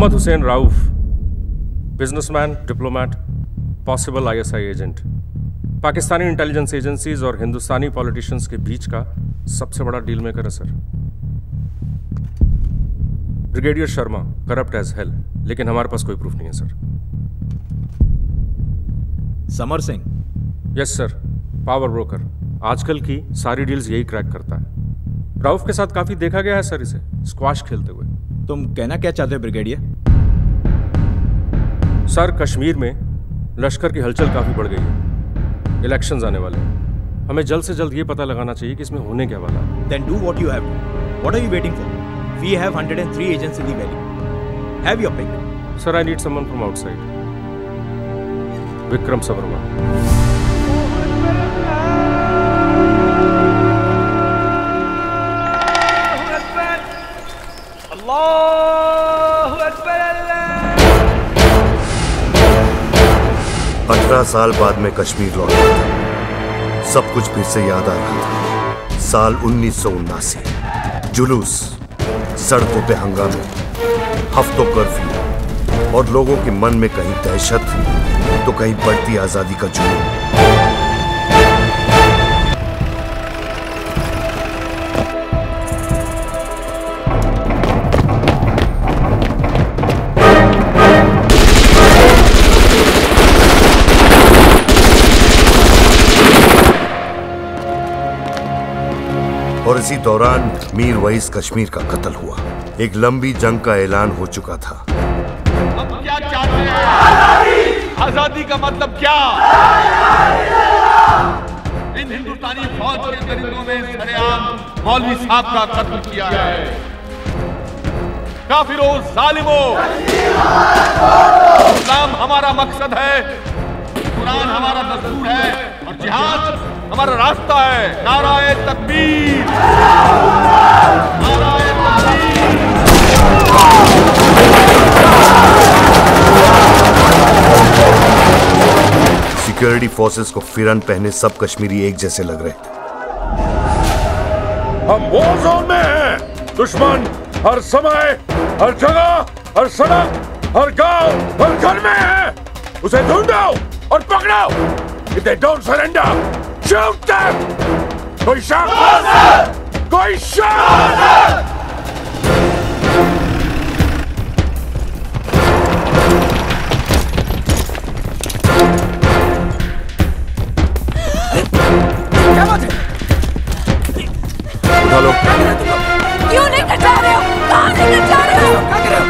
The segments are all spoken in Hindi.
Mohammad Hussain Rauf businessman diplomat possible ISI agent Pakistani intelligence agencies और हिंदुस्तानी पॉलिटिशियंस के बीच का सबसे बड़ा डील मेकर है sir brigadier Sharma corrupt as hell लेकिन हमारे पास कोई प्रूफ नहीं है sir Samar Singh. Yes sir power broker आजकल की सारी डील्स यही क्रैक करता है। राउफ के साथ काफ़ी देखा गया है सर इसे। स्क्वाश खेलते हुए। तुम कहना क्या चाहते हो ब्रिगेडियर सर कश्मीर में लश्कर की हलचल काफ़ी बढ़ गई है इलेक्शंस आने वाले हैं हमें जल्द से जल्द ये पता लगाना चाहिए कि इसमें होने क्या वाला है do what you have to. What are you waiting for? We have 103 agents in the valley. Have your pick. Sir I need someone from outside Vikram सबरमा अठारह साल बाद में कश्मीर लौटा था। सब कुछ फिर से याद आ रहा था। साल उन्नीस सौ उन्नासी। जुलूस सड़कों पे हंगामे, हफ्तों कर्फ्यू, और लोगों के मन में कहीं दहशत तो कहीं बढ़ती आज़ादी का जुनून। इसी दौरान मीर वईस कश्मीर का कत्ल हुआ। एक लंबी जंग का ऐलान हो चुका था। हम क्या चाहते हैं? आज़ादी आज़ादी का मतलब क्या? इन हिंदुस्तानी फौज के दरिंदों में सरेआम मौलवी साहब का कत्ल किया है। काफिरों, जालिमों, इस्लाम हमारा मकसद है, कुरान हमारा दस्तूर है और जिहाद हमारा रास्ता है नाराय तकबीर। नाराय सिक्योरिटी फोर्सेस को फिरन पहने सब कश्मीरी एक जैसे लग रहे थे। हम वो जोन में हैं। दुश्मन हर समय हर जगह हर सड़क हर गाँव हर घर में है। उसे ढूंढो और पकड़ो। If they don't surrender shoot them कोई शक कोई शक उठा लो क्यों नहीं कटा रहे हो कहाँ नहीं कटा रहे हो छोड़ो छोड़ो मामूली सी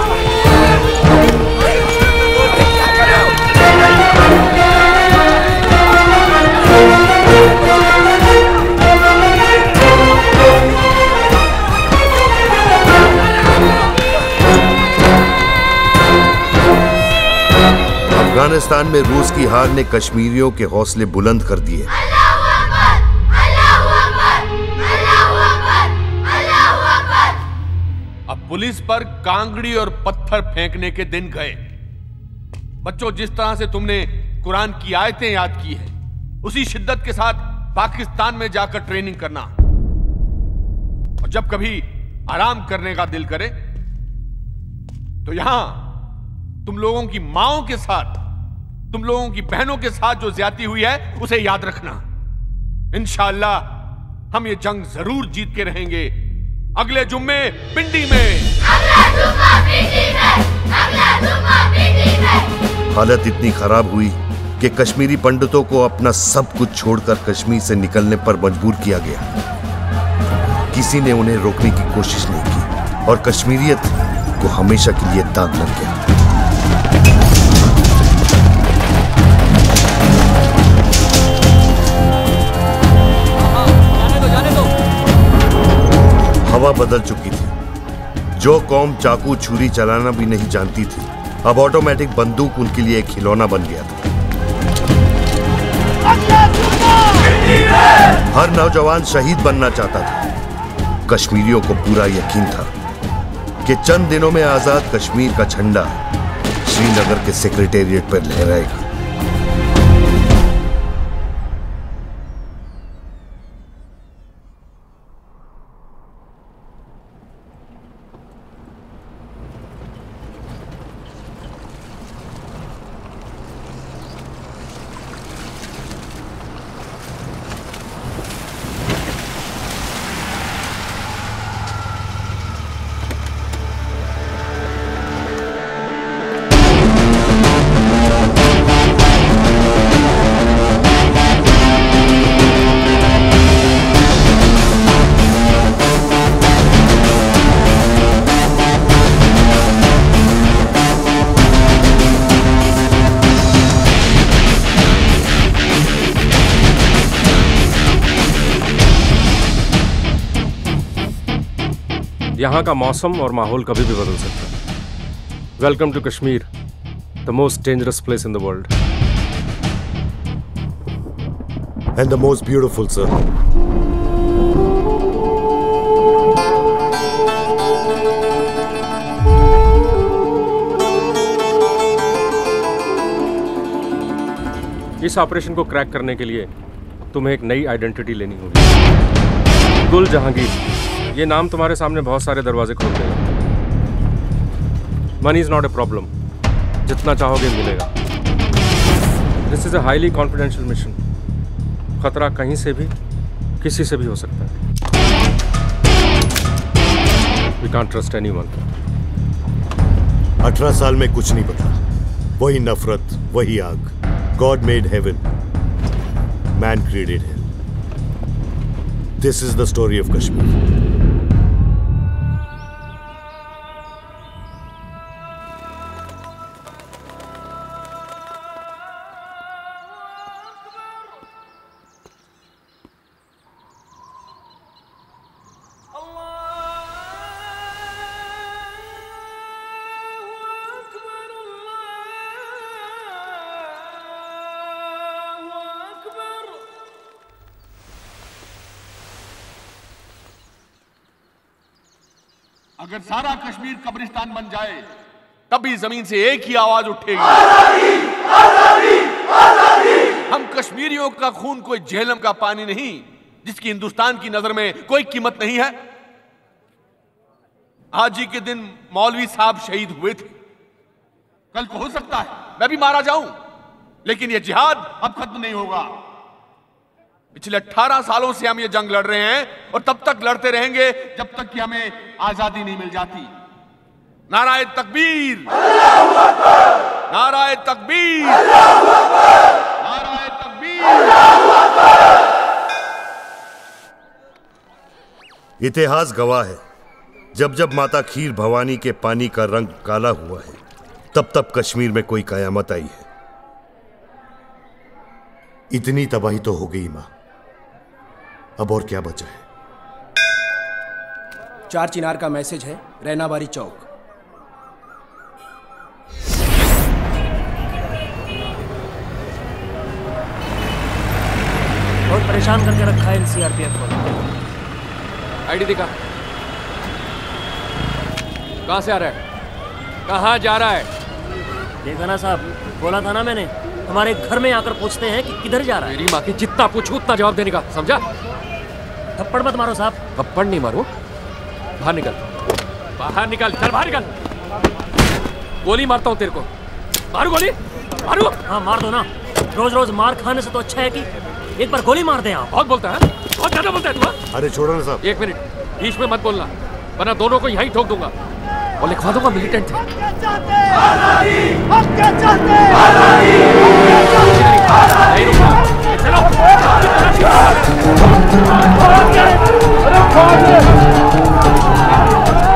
अफ़गानिस्तान में रूस की हार ने कश्मीरियों के हौसले बुलंद कर दिए। अब पुलिस पर कांगड़ी और पत्थर फेंकने के दिन गए। बच्चों, जिस तरह से तुमने कुरान की आयतें याद की है, उसी शिद्दत के साथ पाकिस्तान में जाकर ट्रेनिंग करना। और जब कभी आराम करने का दिल करे तो यहाँ तुम लोगों की माओ के साथ तुम लोगों की बहनों के साथ जो ज़्यादा हुई है उसे याद रखना। इंशाला हम ये जंग ज़रूर जीत के रहेंगे। अगले जुम्मे पिंडी में। हालत इतनी खराब हुई कि कश्मीरी पंडितों को अपना सब कुछ छोड़कर कश्मीर से निकलने पर मजबूर किया गया। किसी ने उन्हें रोकने की कोशिश नहीं की और कश्मीरियत को हमेशा के लिए दाग लग गया। बदल चुकी थी। जो कौम चाकू छुरी चलाना भी नहीं जानती थी, अब ऑटोमेटिक बंदूक उनके लिए एक खिलौना बन गया था। हर नौजवान शहीद बनना चाहता था। कश्मीरियों को पूरा यकीन था कि चंद दिनों में आज़ाद कश्मीर का झंडा श्रीनगर के सेक्रेटेरिएट पर लहराएगा। यहाँ का मौसम और माहौल कभी भी बदल सकता है। Welcome to Kashmir the most dangerous place in the world and the most beautiful, sir. इस ऑपरेशन को क्रैक करने के लिए तुम्हें एक नई आइडेंटिटी लेनी होगी। गुल जहांगीर ये नाम तुम्हारे सामने बहुत सारे दरवाजे खोल देगा money is not a problem जितना चाहोगे मिलेगा। This is a highly confidential mission खतरा कहीं से भी, किसी से भी हो सकता है। We can't trust anyone अठारह साल में कुछ नहीं पता वही नफरत, वही आग। God made heaven Man created hell. This is the story of Kashmir. अगर सारा कश्मीर कब्रिस्तान बन जाए तब भी ज़मीन से एक ही आवाज़ उठेगी। आज़ादी, आज़ादी, आज़ादी। हम कश्मीरियों का खून कोई झेलम का पानी नहीं जिसकी हिंदुस्तान की नज़र में कोई कीमत नहीं है। आज ही के दिन मौलवी साहब शहीद हुए थे। कल को हो सकता है। मैं भी मारा जाऊँ लेकिन यह जिहाद अब खत्म नहीं होगा। पिछले 18 सालों से हम ये जंग लड़ रहे हैं और तब तक लड़ते रहेंगे जब तक कि हमें आज़ादी नहीं मिल जाती। नाराय तकबीर। नाराय तकबीर। तकबीर। इतिहास गवाह है। जब जब माता खीर भवानी के पानी का रंग काला हुआ है, तब तब कश्मीर में कोई कयामत आई है। इतनी तबाही तो हो गई, माँ। अब और क्या बचा है? चार चिनार का मैसेज है रैनाबारी चौक। बहुत परेशान करके रखा है सीआरपीएफ को। आईडी दिखा। कहाँ से आ रहा है? कहाँ जा रहा है? देखा ना साहब बोला था ना मैंने हमारे घर में आकर पूछते हैं कि किधर जा रहा है। मेरी माँ की जितना पूछू उतना जवाब देने का समझा? थप्पड़ मत मारो साहब। थप्पड़ नहीं मारो। बाहर निकल। बाहर निकल चल बाहर निकल। गोली मारता हूँ तेरे को। मारू गोली? मारू? हाँ मार दो ना। रोज रोज मार खाने से तो अच्छा है कि एक बार गोली मार दे आप। बहुत बोलता है बहुत ज़्यादा बोलता है तू हाँ? अरे छोड़ो ना साहब एक मिनट बीच में मत बोलना वरना दोनों को यहीं ठोक दूँगा। और लिखवा दूँगा मिलिटेंट थे नहीं रुकना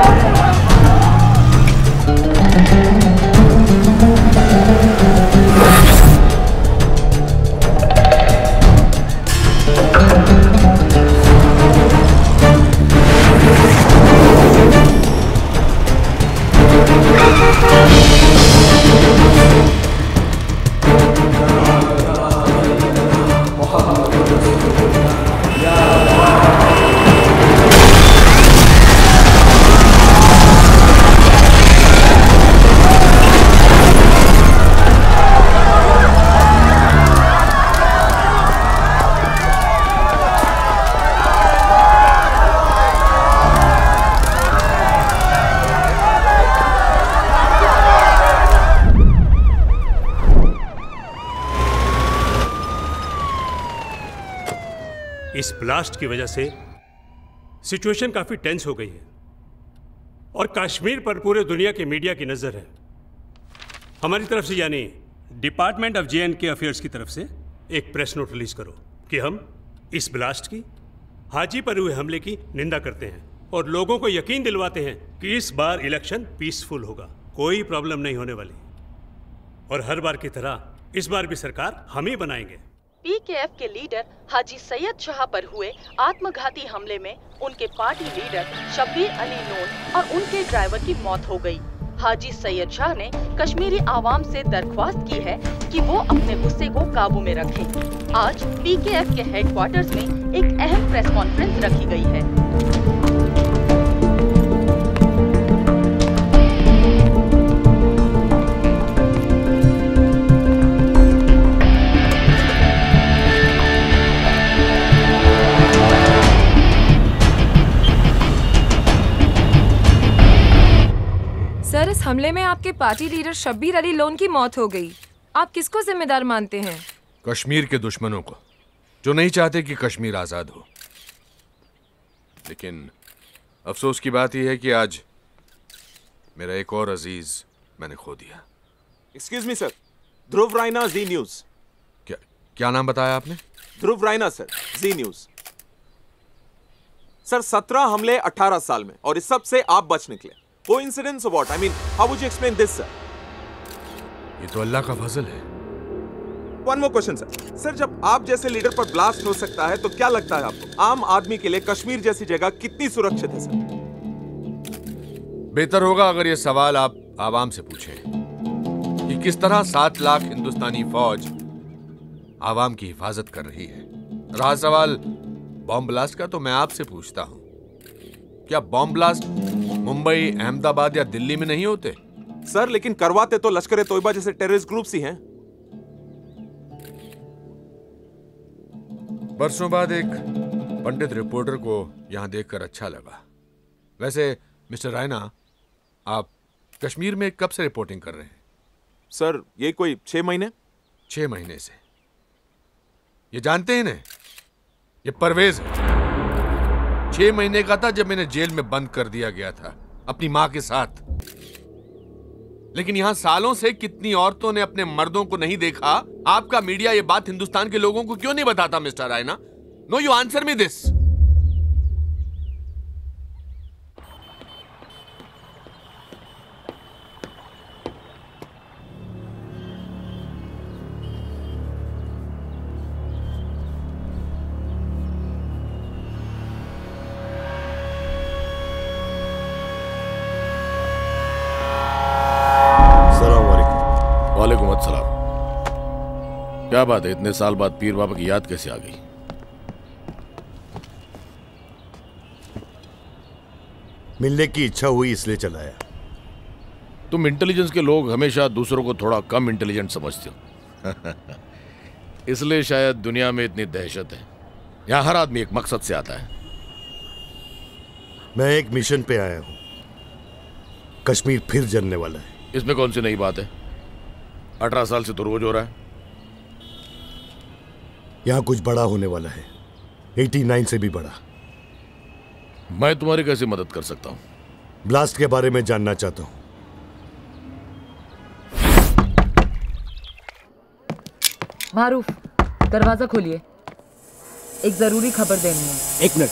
ब्लास्ट की वजह से सिचुएशन काफ़ी टेंस हो गई है। और कश्मीर पर पूरे दुनिया की मीडिया की नज़र है। हमारी तरफ़ से यानी department of J and K affairs की तरफ़ से एक प्रेस नोट रिलीज़ करो कि हम इस ब्लास्ट की हाजी पर हुए हमले की निंदा करते हैं और लोगों को यकीन दिलवाते हैं कि इस बार इलेक्शन पीसफुल होगा। कोई प्रॉब्लम नहीं होने वाली। और हर बार की तरह इस बार भी सरकार हम ही बनाएँगे। पीकेएफ के लीडर हाजी सैयद शाह पर हुए आत्मघाती हमले में उनके पार्टी लीडर शब्बीर अली नून और उनके ड्राइवर की मौत हो गई। हाजी सैयद शाह ने कश्मीरी आवाम से दरख्वास्त की है कि वो अपने गुस्से को काबू में रखें। आज पीकेएफ के हेडक्वार्टर्स में एक अहम प्रेस कॉन्फ्रेंस रखी गई है हमले में आपके पार्टी लीडर शब्बीर अली लोन की मौत हो गई। आप किसको जिम्मेदार मानते हैं? कश्मीर के दुश्मनों को जो नहीं चाहते कि कश्मीर आज़ाद हो। लेकिन अफसोस की बात यह है कि आज मेरा एक और अज़ीज़ मैंने खो दिया। Excuse me sir Dhruv Raina Zee news क्या क्या नाम बताया आपने? Dhruv Raina sir Zee news sir सत्रह हमले अठारह साल में और इस सबसे आप बच निकले। Coincidence what I mean how would you explain this sir ये तो अल्लाह का फजल है। One more question sir sir जब आप जैसे लीडर पर ब्लास्ट हो सकता है तो क्या लगता है आपको? आम आदमी के लिए कश्मीर जैसी जगह कितनी सुरक्षित है सर बेहतर होगा अगर ये सवाल आप आवाम से पूछें कि किस तरह सात लाख हिंदुस्तानी फौज आवाम की हिफाजत कर रही है। रहा सवाल बॉम्ब ब्लास्ट का तो मैं आपसे पूछता हूँ। क्या बॉम्ब ब्लास्ट मुंबई अहमदाबाद या दिल्ली में नहीं होते? सर लेकिन करवाते तो लश्कर तोयबा जैसे टेररिस्ट ग्रुप्स ही हैं। बरसों बाद एक पंडित रिपोर्टर को यहाँ देखकर अच्छा लगा। वैसे मिस्टर रायना आप कश्मीर में कब से रिपोर्टिंग कर रहे हैं? सर ये कोई छह महीने? छह महीने से। ये जानते हैं ना ये परवेज है। छह महीने का था जब मैंने जेल में बंद कर दिया गया था, अपनी माँ के साथ। लेकिन यहाँ सालों से कितनी औरतों ने अपने मर्दों को नहीं देखा? आपका मीडिया ये बात हिंदुस्तान के लोगों को क्यों नहीं बताता, mister Raina? No you answer me this क्या बात है? इतने साल बाद पीर बाबा की याद कैसे आ गई? मिलने की इच्छा हुई इसलिए चलाया। तुम इंटेलिजेंस के लोग हमेशा दूसरों को थोड़ा कम इंटेलिजेंट समझते हो। इसलिए शायद दुनिया में इतनी दहशत है। यहाँ हर आदमी एक मकसद से आता है। मैं एक मिशन पे आया हूँ। कश्मीर फिर जलने वाला है। इसमें कौन सी नई बात है? अठारह साल से तो रोज हो रहा है। यहाँ कुछ बड़ा होने वाला है। 89 से भी बड़ा। मैं तुम्हारी कैसे मदद कर सकता हूँ? ब्लास्ट के बारे में जानना चाहता हूँ। मारूफ दरवाज़ा खोलिए। एक ज़रूरी खबर देनी है। एक मिनट।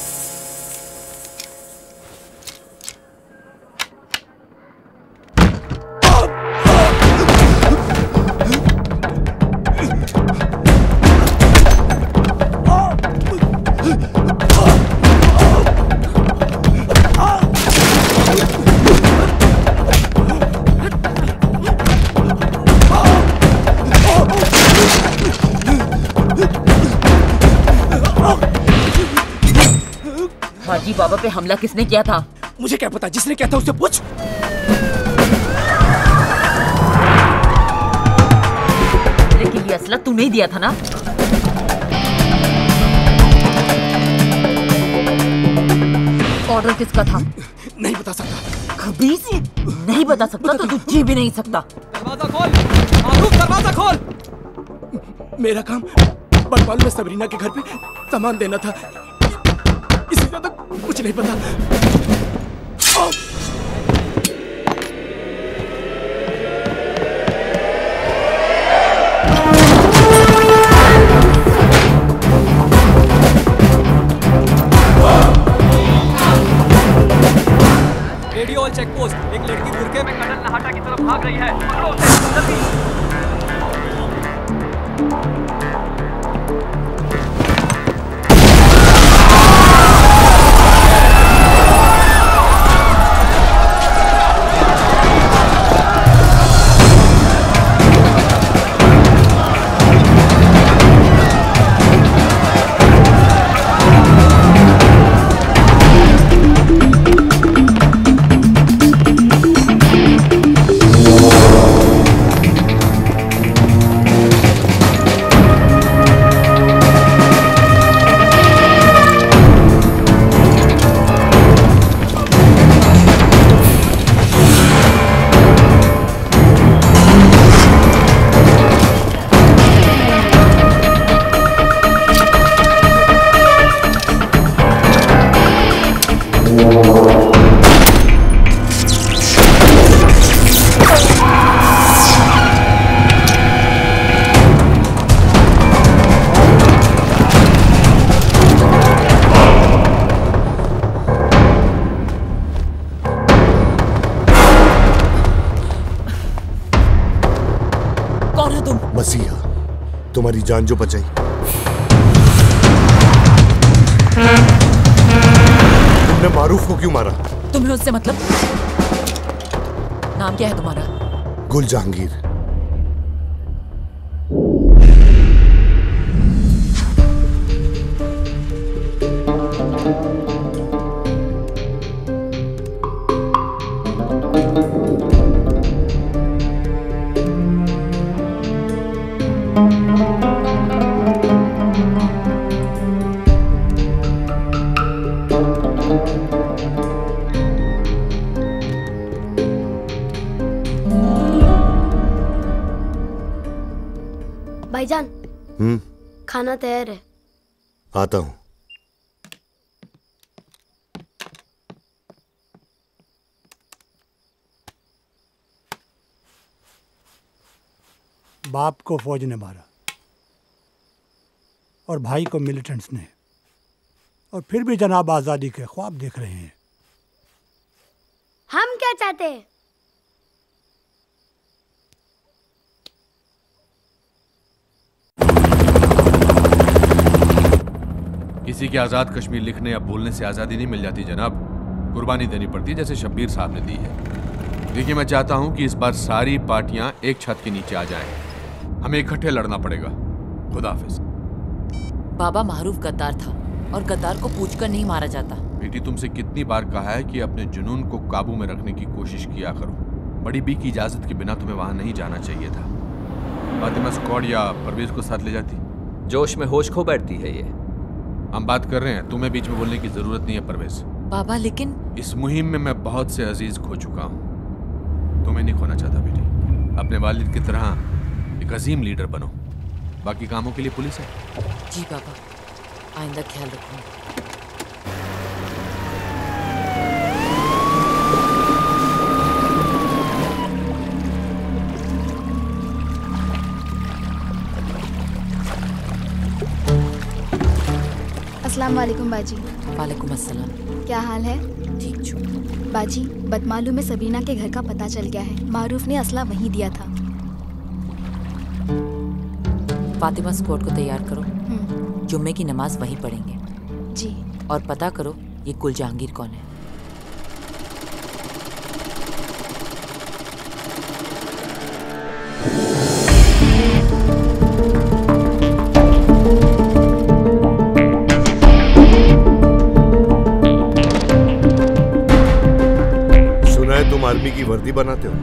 हाजी बाबा पे हमला किसने किया था? मुझे क्या पता? जिसने किया था उससे पूछ। लेकिन ये असला तूने ही दिया था ना? ऑर्डर किसका था? नहीं बता सकता। कभी से नहीं बता सकता तो तू जी भी नहीं सकता। दरवाज़ा खोल। दरवाज़ा खोल। मेरा काम बटवाल में सबरीना के घर पे सामान देना था। इससे ज़्यादा कुछ नहीं पता। जान जो बचाई। तुमने मारूफ को क्यों मारा? तुम्हें उससे मतलब? नाम क्या है तुम्हारा? गुल जहांगीर खाना तैयार है। आता हूँ। बाप को फौज ने मारा और भाई को मिलिटेंट्स ने। और फिर भी जनाब आज़ादी के ख्वाब देख रहे हैं। हम क्या चाहते हैं? किसी के आज़ाद कश्मीर लिखने या बोलने से आज़ादी नहीं मिल जाती जनाब। कुर्बानी देनी पड़ती जैसे शब्बीर साहब ने दी है। देखिए मैं चाहता हूँ कि इस बार सारी पार्टियाँ एक छत के नीचे आ जाएँ। हमें इकट्ठे लड़ना पड़ेगा। खुदा बाबा मारूफ गद्दार था और गद्दार को पूछकर नहीं मारा जाता। बेटी तुमसे कितनी बार कहा है कि अपने जुनून को काबू में रखने की कोशिश किया करो। बड़ी बी की इजाज़त के बिना तुम्हें वहाँ नहीं जाना चाहिए था। फातिमा स्क्वाड या परवेज को साथ ले जाती? जोश में होश खो बैठती है ये। हम बात कर रहे हैं तुम्हें बीच में बोलने की ज़रूरत नहीं है परवेज। बाबा लेकिन इस मुहिम में मैं बहुत से अज़ीज़ खो चुका हूँ। तुम्हें नहीं खोना चाहता बेटी। अपने वालिद की तरह एक अजीम लीडर बनो। बाकी कामों के लिए पुलिस है। जी बाबा आइंदा ख्याल रखूँगा। अस्सलाम वालेकुम बाजी वालेकुम अस्सलाम क्या हाल है? ठीक छू। बाजी बदमालू में सबीना के घर का पता चल गया है। मारूफ ने असला वहीं दिया था। फातिमा स्क्वाड को तैयार करो। जुम्मे की नमाज़ वहीं पढ़ेंगे। जी। और पता करो ये कुल जहांगीर कौन है? वर्दी बनाते हो।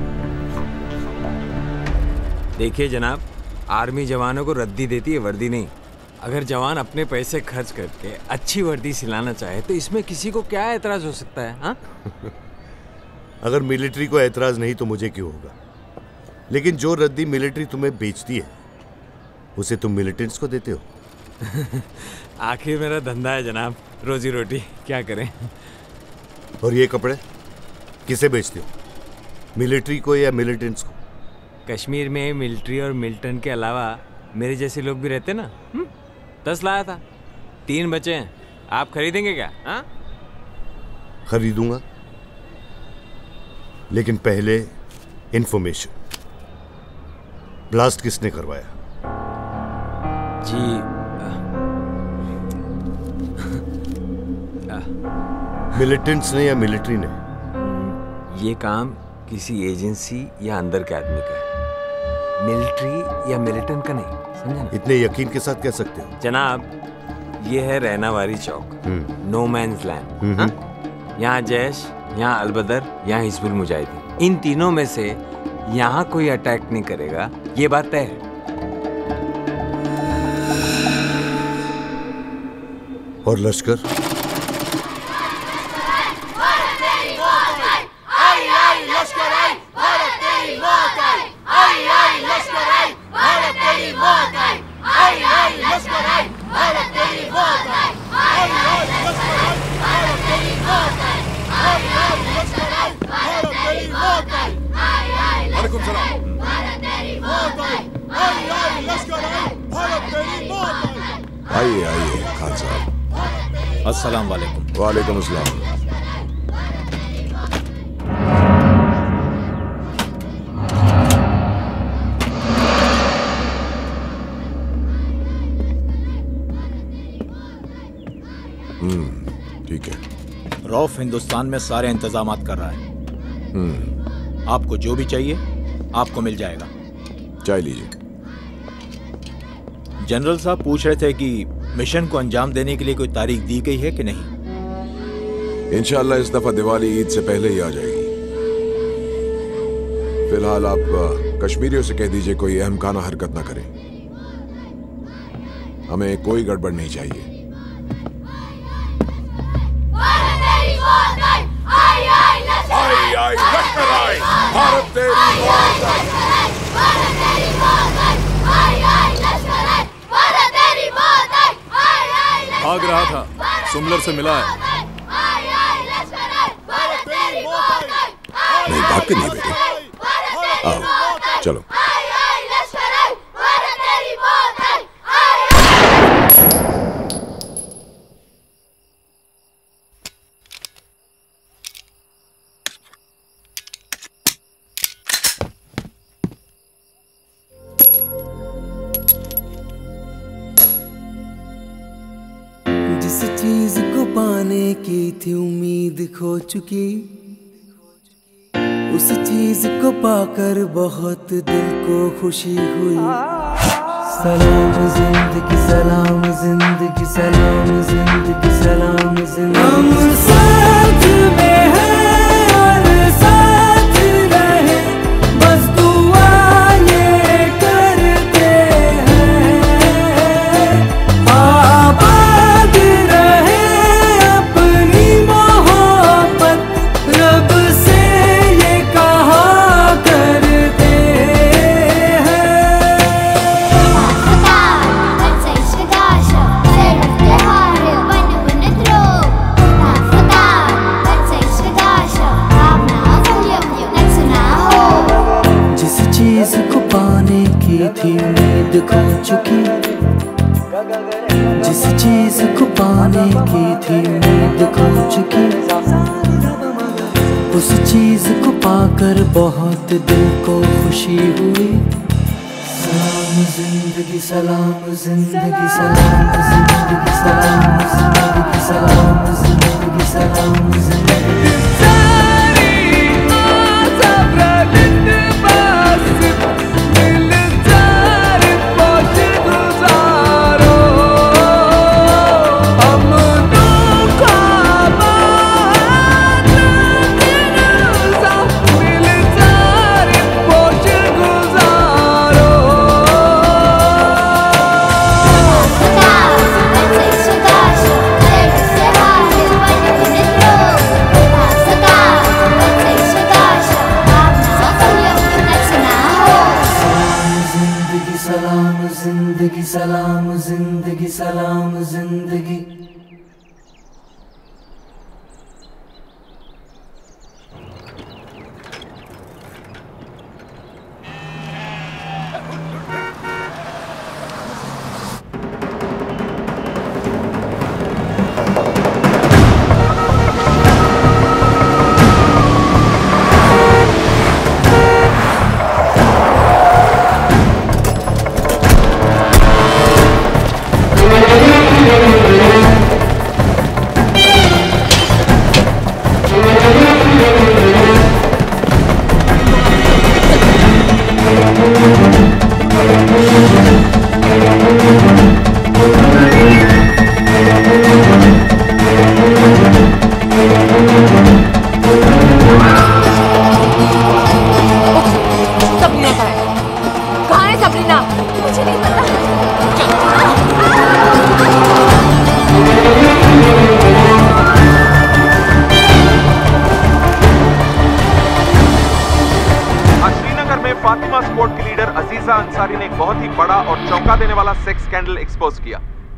देखिए जनाब आर्मी जवानों को रद्दी देती है वर्दी नहीं। अगर जवान अपने पैसे खर्च करके अच्छी वर्दी सिलाना चाहे तो इसमें किसी को क्या एतराज़ हो सकता है हाँ? अगर मिलिट्री को ऐतराज नहीं तो मुझे क्यों होगा? लेकिन जो रद्दी मिलिट्री तुम्हें बेचती है उसे तुम मिलिटेंट्स को देते हो। आखिर मेरा धंधा है जनाब रोजी रोटी क्या करें? और ये कपड़े किसे बेचते हो? मिलिट्री को या मिलिटेंट्स को? कश्मीर में मिलिट्री और मिल्टन के अलावा मेरे जैसे लोग भी रहते ना हम्म? दस लाया था। तीन बचे हैं। आप खरीदेंगे क्या हाँ? खरीदूँगा। लेकिन पहले इंफॉर्मेशन ब्लास्ट किसने करवाया? जी मिलिटेंट्स ने या मिलिट्री ने? ये काम किसी एजेंसी या अंदर के आदमी का है। मिलिट्री या मिलिटेंट का नहीं समझे ना? इतने यकीन के साथ कह सकते हो। जनाब ये है Rainawari Chowk. No man's land? यहाँ जैश यहाँ अलबदर यहाँ हिजबुल मुजाहिदीन। इन तीनों में से यहाँ कोई अटैक नहीं करेगा ये बात तय है। और लश्कर? आइए आइए खान साहब। अस्सलाम वालेकुम वालेकुम अस्सलाम हम्म, ठीक है। रौफ हिंदुस्तान में सारे इंतज़ाम कर रहा है। हम्म। आपको जो भी चाहिए आपको मिल जाएगा। चाय लीजिए। जनरल साहब पूछ रहे थे कि मिशन को अंजाम देने के लिए कोई तारीख दी गई है कि नहीं? इंशाल्लाह इस दफ़ा दिवाली ईद से पहले ही आ जाएगी। फ़िलहाल आप कश्मीरियों से कह दीजिए कोई अहम खाना हरकत ना करें। हमें कोई गड़बड़ नहीं चाहिए। आई आई लश्कर आई भारत तेरी मौत आई भाग रहा था। सुमलर से मिला है। नहीं भाग के नहीं बेटे। आओ चलो। पाने की थी उम्मीद खो चुकी। उस चीज़ को पाकर बहुत दिल को खुशी हुई। सलाम ज़िंदगी सलाम ज़िंदगी सलाम ज़िंदगी सलाम ज़िंदगी। साथ में हैं। चीज़ को पाने की थी उम्मीद खो चुकी। उस चीज़ को पाकर बहुत दिल को खुशी हुई। सलाम ज़िंदगी सलाम ज़िंदगी सलाम ज़िंदगी सलाम ज़िंदगी सलाम ज़िंदगी सलाम ज़िंदगी।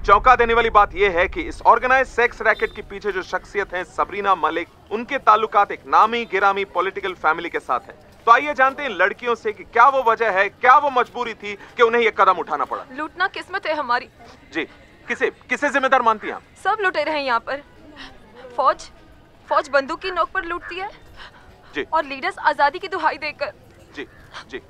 चौंका देने वाली बात यह है कि इस ऑर्गेनाइज सेक्स रैकेट के पीछे जो शख्सियत है सबरीना मलिक उनके ताल्लुकात एक नामी गिरामी पॉलिटिकल फैमिली के साथ है। तो आइए जानते हैं लड़कियों से कि क्या वो वजह है क्या वो मजबूरी थी कि उन्हें यह कदम उठाना पड़ा। लूटना किस्मत है हमारी। जी किसे किसे जिम्मेदार मानती हैं सब लुटे रहे यहाँ पर। फौज फौज बंदूक की नोक पर लूटती है जी। और लीडर्स आज़ादी की दुहाई देकर। जी जी।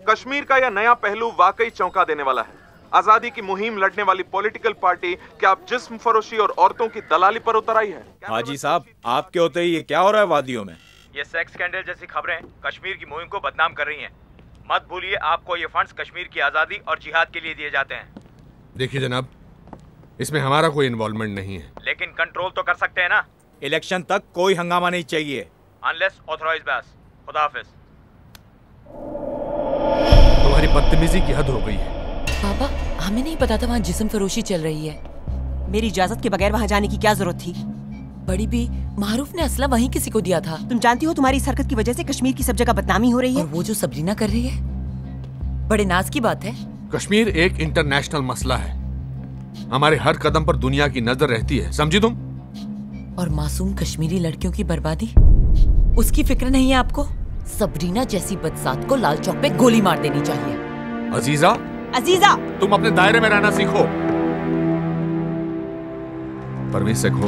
कश्मीर का यह नया पहलू वाकई चौंका देने वाला है। आज़ादी की मुहिम लड़ने वाली पॉलिटिकल पार्टी क्या आप जिस्म फरोशी और औरतों की दलाली पर उतर आई है? हाजी साहब आपके होते ही ये क्या हो रहा है वादियों में? ये सेक्स स्कैंडल जैसी खबरें कश्मीर की मुहिम को बदनाम कर रही है। मत भूलिए आपको ये फंड कश्मीर की आज़ादी और जिहाद के लिए दिए जाते हैं। देखिए जनाब इसमें हमारा कोई इन्वॉल्वमेंट नहीं है। लेकिन कंट्रोल तो कर सकते हैं ना? इलेक्शन तक कोई हंगामा नहीं चाहिए। अनलेस ऑथोराइज बैस खुदा हाफिज। तुम्हारी बदतमीजी की हद हो गई है। पापा हमें नहीं पता था वहाँ जिसम फरोशी चल रही है। मेरी इजाज़त के बगैर वहाँ जाने की क्या ज़रूरत थी? बड़ी भी मारूफ ने असला वहीं किसी को दिया था। तुम जानती हो तुम्हारी इस हरकत की वजह से कश्मीर की सब जगह बदनामी हो रही है? और वो जो सबरीना कर रही है? बड़े नाज की बात है। कश्मीर एक इंटरनेशनल मसला है। हमारे हर कदम पर दुनिया की नज़र रहती है समझी तुम? और मासूम कश्मीरी लड़कियों की बर्बादी? उसकी फ़िक्र नहीं है आपको? सबरीना जैसी बदसात को लाल चौक पे गोली मार देनी चाहिए। अजीजा अजीजा। तुम अपने दायरे में रहना सीखो। परवेज से खो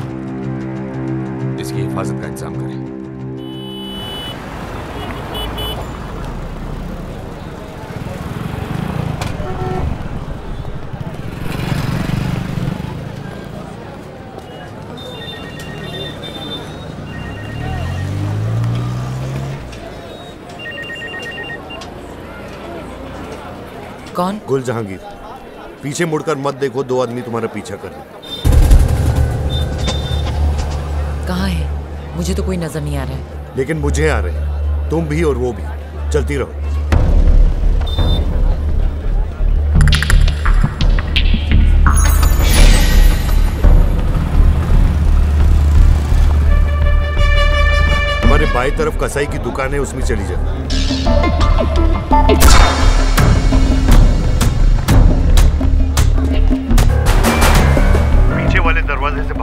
इसकी हिफाजत का इंतज़ाम करें। कौन? गुल जहांगीर पीछे मुड़कर मत देखो दो आदमी तुम्हारा पीछा कर रहे कहाँ है? मुझे तो कोई नज़र नहीं आ रहा है। लेकिन मुझे आ रहे हैं। तुम भी और वो भी। चलती रहो। हमारे बाई तरफ़ कसाई की दुकान है उसमें चली जाओ।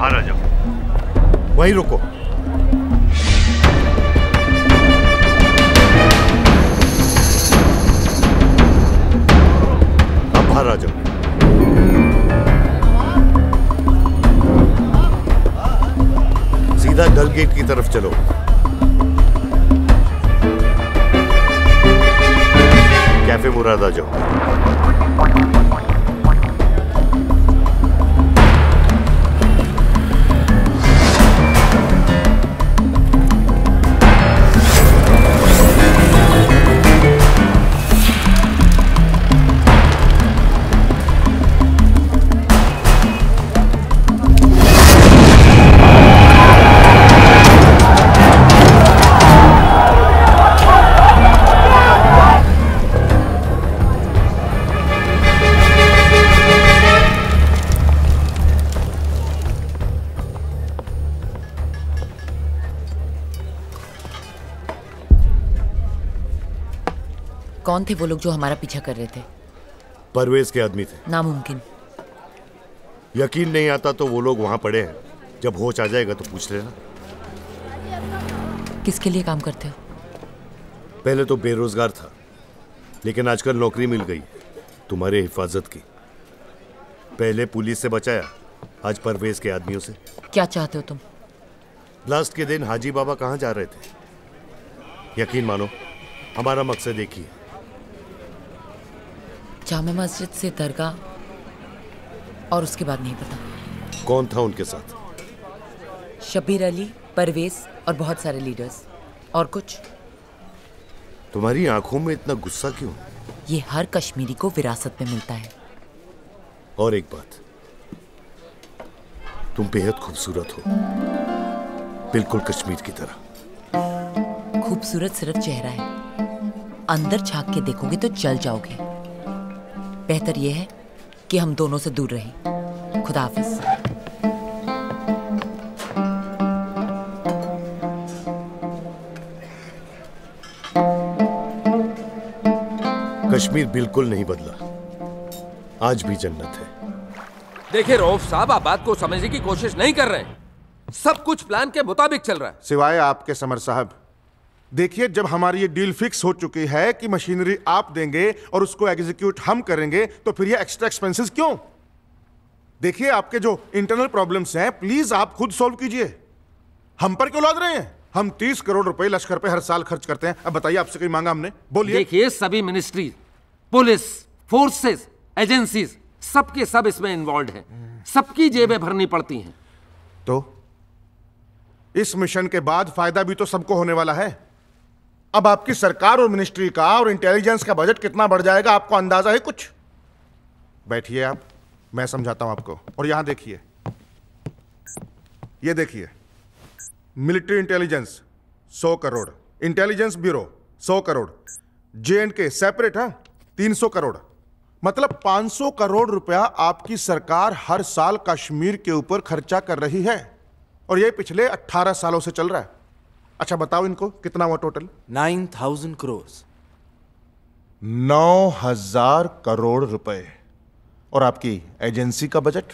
बाहर आ जाओ। वहीं रुको। अब बाहर आ जाओ। सीधा डल गेट की तरफ़ चलो। कैफ़े मुरादा जाओ। कौन थे वो लोग जो हमारा पीछा कर रहे थे? परवेज के आदमी थे। नामुमकिन। यकीन नहीं आता तो वो लोग वहाँ पड़े हैं। जब होश आ जाएगा तो पूछ लेना। किसके लिए काम करते हो? पहले तो बेरोजगार था लेकिन आजकल नौकरी मिल गई तुम्हारे हिफाजत की। पहले पुलिस से बचाया आज परवेज के आदमियों से। क्या चाहते हो तुम? ब्लास्ट के दिन हाजी बाबा कहाँ जा रहे थे? यकीन मानो हमारा मकसद एक ही है। जामा मस्जिद से दरगाह और उसके बाद नहीं पता। कौन था उनके साथ? शबीर अली परवेज और बहुत सारे लीडर्स। और कुछ? तुम्हारी आँखों में इतना गुस्सा क्यों? ये हर कश्मीरी को विरासत में मिलता है। और एक बात। तुम बेहद खूबसूरत हो। बिल्कुल कश्मीर की तरह। खूबसूरत सिर्फ़ चेहरा है। अंदर झाँक के देखोगे तो जल जाओगे। बेहतर यह है कि हम दोनों से दूर रहें। खुदा हाफिज। कश्मीर बिल्कुल नहीं बदला। आज भी जन्नत है। देखिए रऊफ साहब आप बात को समझने की कोशिश नहीं कर रहे हैं। सब कुछ प्लान के मुताबिक चल रहा है। सिवाय आपके समर साहब देखिए जब हमारी ये डील फिक्स हो चुकी है कि मशीनरी आप देंगे और उसको एग्जीक्यूट हम करेंगे तो फिर ये एक्स्ट्रा एक्सपेंसेस क्यों? देखिए आपके जो इंटरनल प्रॉब्लम्स हैं प्लीज़ आप खुद सॉल्व कीजिए। हम पर क्यों लाद रहे हैं? हम तीस करोड़ रुपए लश्कर पे हर साल खर्च करते हैं। अब बताइए आपसे कोई मांगा हमने? बोलिए। देखिए सभी मिनिस्ट्री पुलिस फोर्सेस एजेंसीज सबके सब इसमें इन्वॉल्व हैं। सबकी जेबें भरनी पड़ती हैं। तो इस मिशन के बाद फ़ायदा भी तो सबको होने वाला है। अब आपकी सरकार और मिनिस्ट्री का और इंटेलिजेंस का बजट कितना बढ़ जाएगा, आपको अंदाज़ा है कुछ? बैठिए आप, मैं समझाता हूँ आपको। और यहाँ देखिए। ये देखिए। Military intelligence 100 crore. Intelligence bureau 100 crore. J and K separate हाँ? 300 करोड़। मतलब 500 करोड़ रुपया आपकी सरकार हर साल कश्मीर के ऊपर खर्चा कर रही है। और ये पिछले 18 सालों से चल रहा है। अच्छा बताओ इनको कितना हुआ टोटल नाइन थाउज़ेंड करोड़। नौ हज़ार करोड़ रुपए। और आपकी एजेंसी का बजट?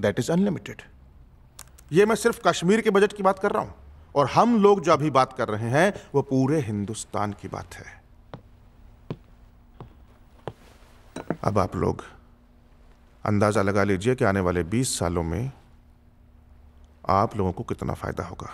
दैट इज़ अनलिमिटेड ये मैं सिर्फ़ कश्मीर के बजट की बात कर रहा हूँ। और हम लोग जो अभी बात कर रहे हैं वो पूरे हिंदुस्तान की बात है। अब आप लोग अंदाज़ा लगा लीजिए कि आने वाले 20 सालों में आप लोगों को कितना फ़ायदा होगा।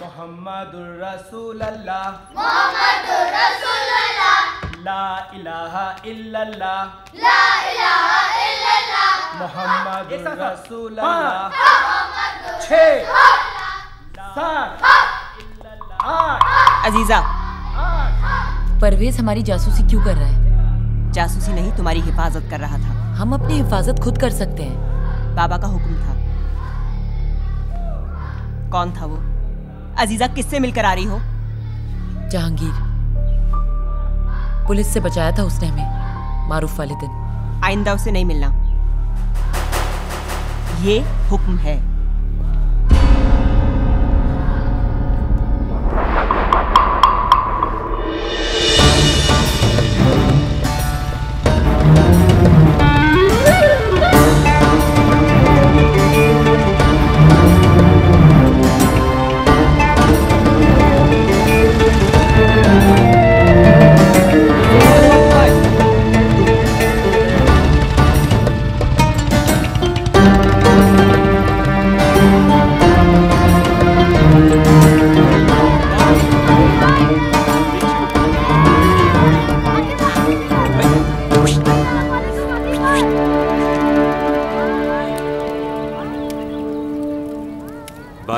मोहम्मदुर रसूलल्लाह। मोहम्मदुर रसूलुल्लाह ला इलाहा इल्लल्लाह। ला इलाहा इल्लल्लाह। मोहम्मदुर रसूलल्लाह। छः सात अजीजा। परवेज हमारी जासूसी क्यों कर रहा है? जासूसी नहीं तुम्हारी हिफाजत कर रहा था। हम अपनी हिफाजत खुद कर सकते हैं। बाबा का हुक्म था। कौन था वो? अजीजा किससे मिलकर आ रही हो? जहांगीर। पुलिस से बचाया था उसने हमें मारूफ वाले दिन। आइंदा उसे नहीं मिलना। ये हुक्म है।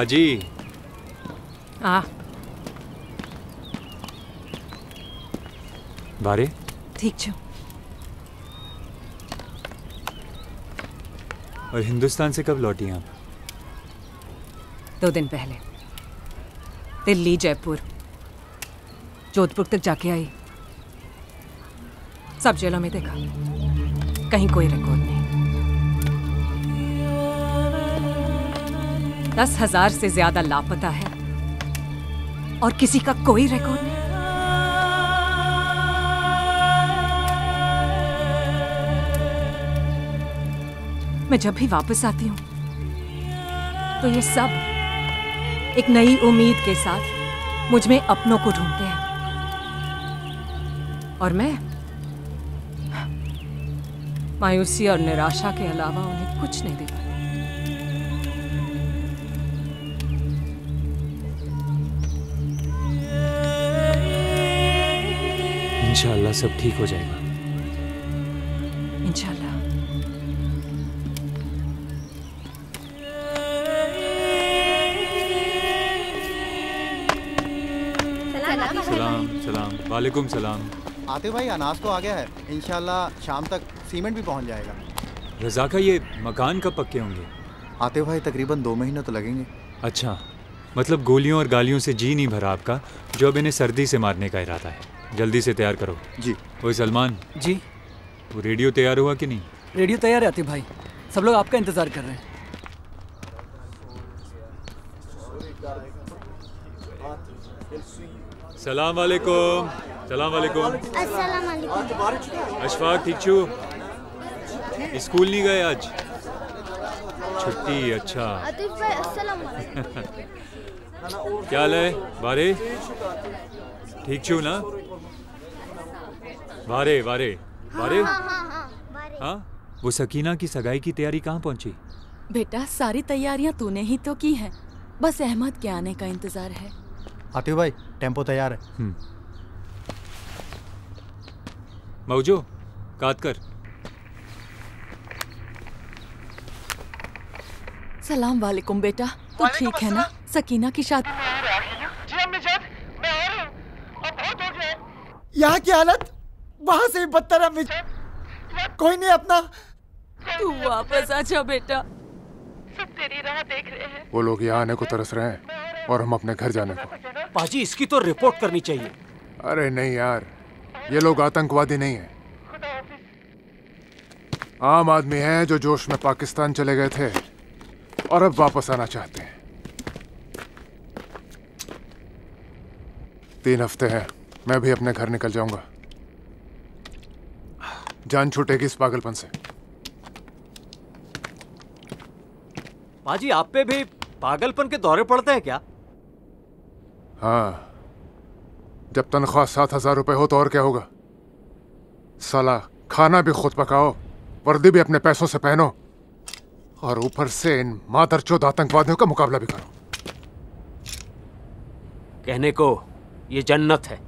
बाजी आ। बारे। ठीक छो। और हिंदुस्तान से कब लौटी आप? दो दिन पहले। दिल्ली जयपुर। जोधपुर तक जाके आई। सब जेलों में देखा। कहीं कोई रिकॉर्ड नहीं। दस हज़ार से ज़्यादा लापता है। और किसी का कोई रिकॉर्ड नहीं। मैं जब भी वापस आती हूँ तो ये सब एक नई उम्मीद के साथ मुझमें अपनों को ढूंढते हैं। और मैं मायूसी और निराशा के अलावा उन्हें कुछ नहीं दे पाती। इंशाल्लाह सब ठीक हो जाएगा। इंशाल्लाह। सलाम सलाम। वालेकुम सलाम। आते भाई अनाज तो आ गया है। इंशाल्लाह शाम तक सीमेंट भी पहुँच जाएगा। रजा का ये मकान कब पक्के होंगे? आते भाई तकरीबन दो महीने तो लगेंगे। अच्छा मतलब गोलियों और गालियों से जी नहीं भरा आपका जो अब इन्हें सर्दी से मारने का इरादा है। जल्दी से तैयार करो। जी। ओए सलमान जी। वो रेडियो तैयार हुआ कि नहीं? रेडियो तैयार है आतिफ भाई। सब लोग आपका इंतज़ार कर रहे हैं। सलाम वालेकुम। सलाम वालेकुम। अस्सलाम वालेकुम। अशफाक ठीक छू? स्कूल नहीं गए आज? छुट्टी अच्छा। आतिफ भाई अस्सलाम वालेकुम। क्या हाल है? बारे? ठीक छू ना? बारे बारे बारे हाँ हाँ हाँ हाँ। वो सकीना की सगाई की तैयारी कहाँ पहुँची? बेटा सारी तैयारियाँ तूने ही तो की हैं। बस अहमद के आने का इंतज़ार है। आतिफ भाई टेंपो तैयार है। मौजो काट कर। सलाम वालेकुम बेटा तू ठीक है ना? सकीना की शादी जी अम्मी जान मैं आ रहा हूँ। अब बहुत हो गया यहाँ की हालत? वहाँ से बदतर है कोई नहीं अपना। तू वापस आ जा बेटा। सब तेरी राह देख रहे हैं। वो लोग यहाँ आने को तरस रहे हैं और हम अपने घर जाने को। पाजी इसकी तो रिपोर्ट करनी चाहिए। अरे नहीं यार ये लोग आतंकवादी नहीं है। आम आदमी हैं जो जोश में पाकिस्तान चले गए थे और अब वापस आना चाहते हैं। तीन हफ़्ते हैं मैं भी अपने घर निकल जाऊँगा। जान छूटेगी इस पागलपन से। पाजी आप पे भी पागलपन के दौरे पड़ते हैं क्या? हाँ। जब तनख्वाह सात हज़ार रुपए हो तो और क्या होगा? साला खाना भी खुद पकाओ वर्दी भी अपने पैसों से पहनो और ऊपर से इन मादर मादरचोद आतंकवादियों का मुकाबला भी करो। कहने को ये जन्नत है।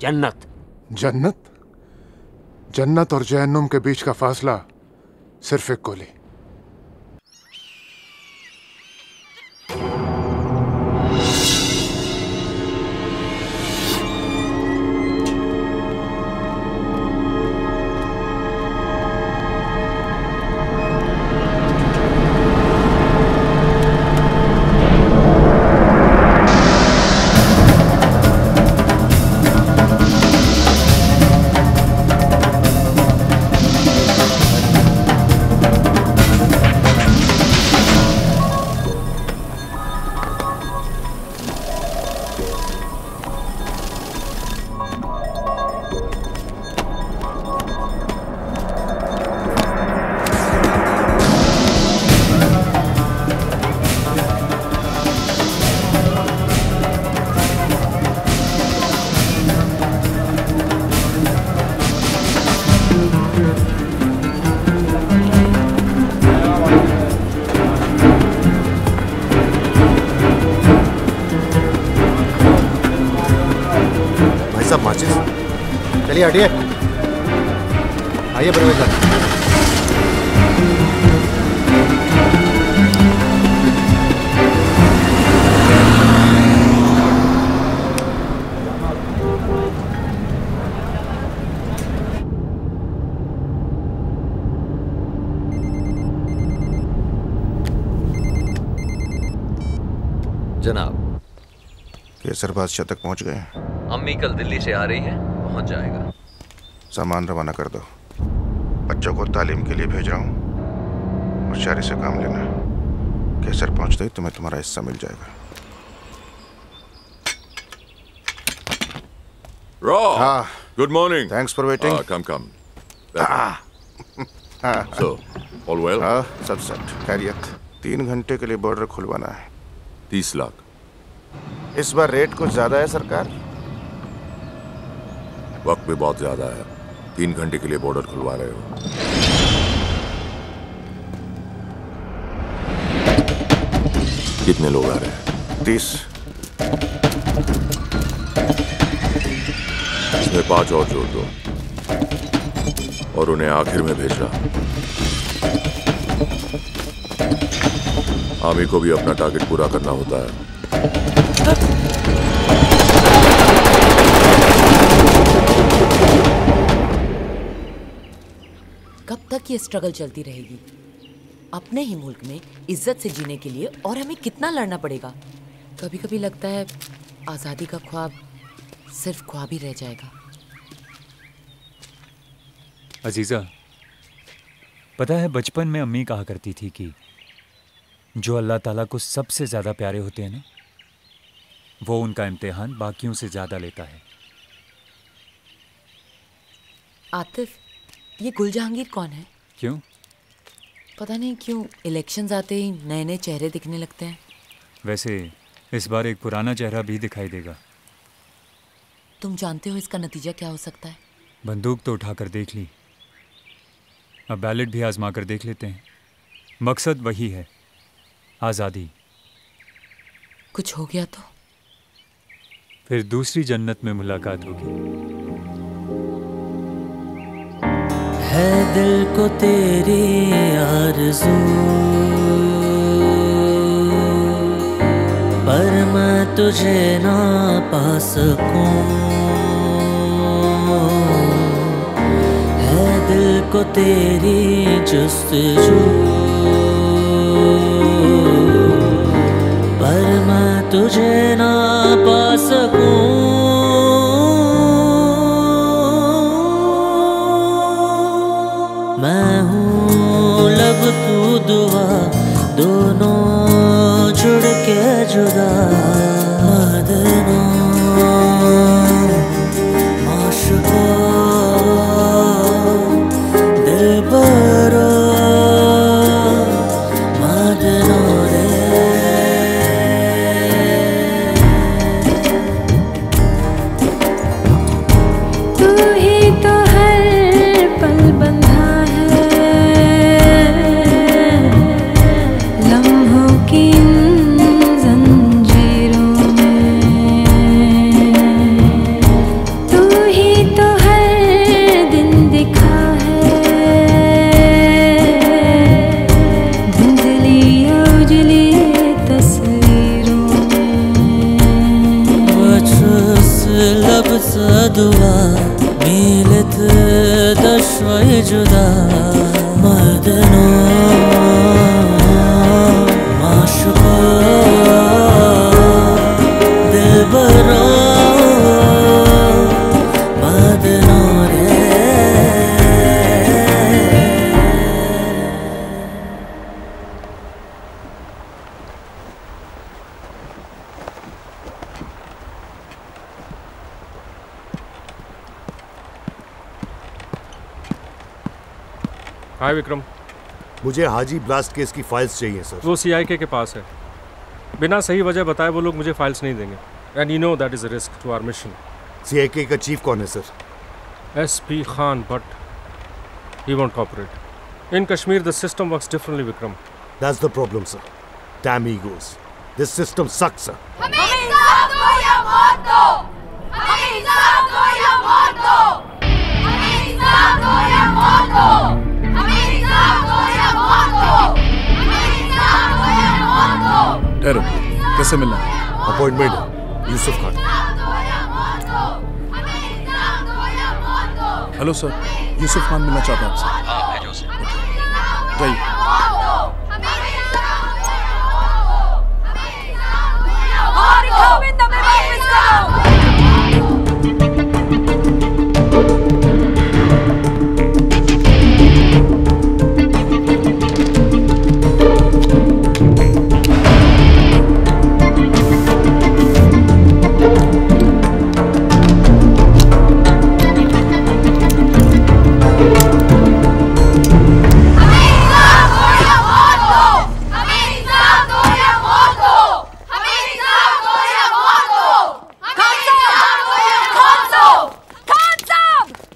जन्नत। जन्नत? जन्नत और जहन्नुम के बीच का फासला सिर्फ़ एक गोली। हटिए आइए परवेज साहब जनाब केसर बादशाह तक पहुँच गए अम्मी कल दिल्ली से आ रही है पहुँच जाएगा। सामान रवाना कर दो। बच्चों को तालीम के लिए भेज रहा हूँ। होशियारी से काम लेना केसर पहुँचते ही तुम्हें तुम्हारा हिस्सा मिल जाएगा। Raw. Good morning. Thanks for waiting. Ah, come, come. हाँ। So, all well? हाँ सब सेट। खैरियत। तीन घंटे के लिए बॉर्डर खुलवाना है। तीस लाख। इस बार रेट कुछ ज़्यादा है सरकार? वक्त भी बहुत ज़्यादा है। तीन घंटे के लिए बॉर्डर खुलवा रहे हो। कितने लोग आ रहे हैं? तीस। इसमें पाँच और जोड़ दो। और उन्हें आखिर में भेजना। आर्मी को भी अपना टारगेट पूरा करना होता है। ये स्ट्रगल चलती रहेगी। अपने ही मुल्क में इज़्ज़त से जीने के लिए और हमें कितना लड़ना पड़ेगा? कभी कभी लगता है आज़ादी का ख्वाब सिर्फ़ ख्वाब ही रह जाएगा। अजीज़ा पता है बचपन में अम्मी कहा करती थी कि जो अल्लाह ताला को सबसे ज़्यादा प्यारे होते हैं ना वो उनका इम्तिहान बाकियों से ज़्यादा लेता है। आतिफ ये गुल जहांगीर कौन है? क्यों? पता नहीं क्यों इलेक्शंस आते ही नए नए चेहरे दिखने लगते हैं। वैसे इस बार एक पुराना चेहरा भी दिखाई देगा। तुम जानते हो इसका नतीजा क्या हो सकता है? बंदूक तो उठाकर देख ली। अब बैलेट भी आजमा कर देख लेते हैं। मकसद वही है। आज़ादी। कुछ हो गया तो? फिर दूसरी जन्नत में मुलाकात होगी। है दिल को तेरी आरज़ू। पर मैं तुझे ना पा सकूँ। है दिल को तेरी जस्तजू। पर मैं तुझे ना पा सकूँ। दुआ दोनों जुड़ के जुदा। दुआ मिलत दशवय जुदा। हाय विक्रम। मुझे हाजी ब्लास्ट केस की फाइल्स चाहिए सर। वो सीआईके के पास है। बिना सही वजह बताए वो लोग मुझे फाइल्स नहीं देंगे। And you know that is a risk to our mission CIK का चीफ कौन है sir? S P Khan but he won't cooperate in Kashmir the system works differently Vikram That's the problem, sir. Damn egos. This system sucks, sir. हमें इंसाफ दो या मौत दो। हमें इंसाफ दो या मौत दो। हमें इंसाफ दो या मौत दो। ठहरो कैसे मिलना appointment Yusuf Khan hello sir Yusuf Khan मिलना चाहता हूँ आपसे। हाँ जाइए। और गोविंद हमें वापस करो।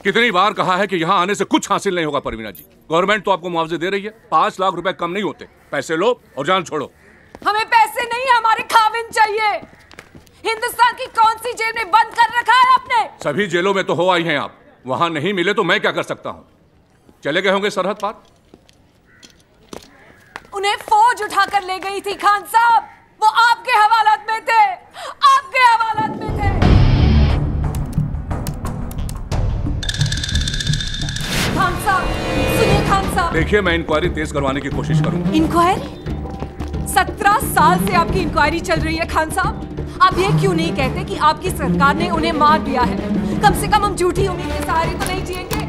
कितनी बार कहा है कि यहाँ आने से कुछ हासिल नहीं होगा परवीना जी। गवर्नमेंट तो आपको मुआवजे दे रही है। पाँच लाख रुपए कम नहीं होते। पैसे लो और जान छोड़ो। हमें पैसे नहीं हमारे खाविन चाहिए। हिंदुस्तान की कौन सी जेल में बंद कर रखा है आपने? सभी जेलों में तो हो आई हैं आप। वहाँ नहीं मिले तो मैं क्या कर सकता हूँ? चले गए होंगे सरहद पार? उन्हें फौज उठाकर ले गई थी खान साहब। वो आपके हवालात में थे। आपके हवालात में थे। खान साहब सुनिए खान साहब देखिए मैं इंक्वायरी तेज करवाने की कोशिश करूँ इंक्वायरी सत्रह साल से आपकी इंक्वायरी चल रही है खान साहब आप ये क्यों नहीं कहते कि आपकी सरकार ने उन्हें मार दिया है? कम से कम हम झूठी उम्मीद के सहारे तो नहीं जिएँगे।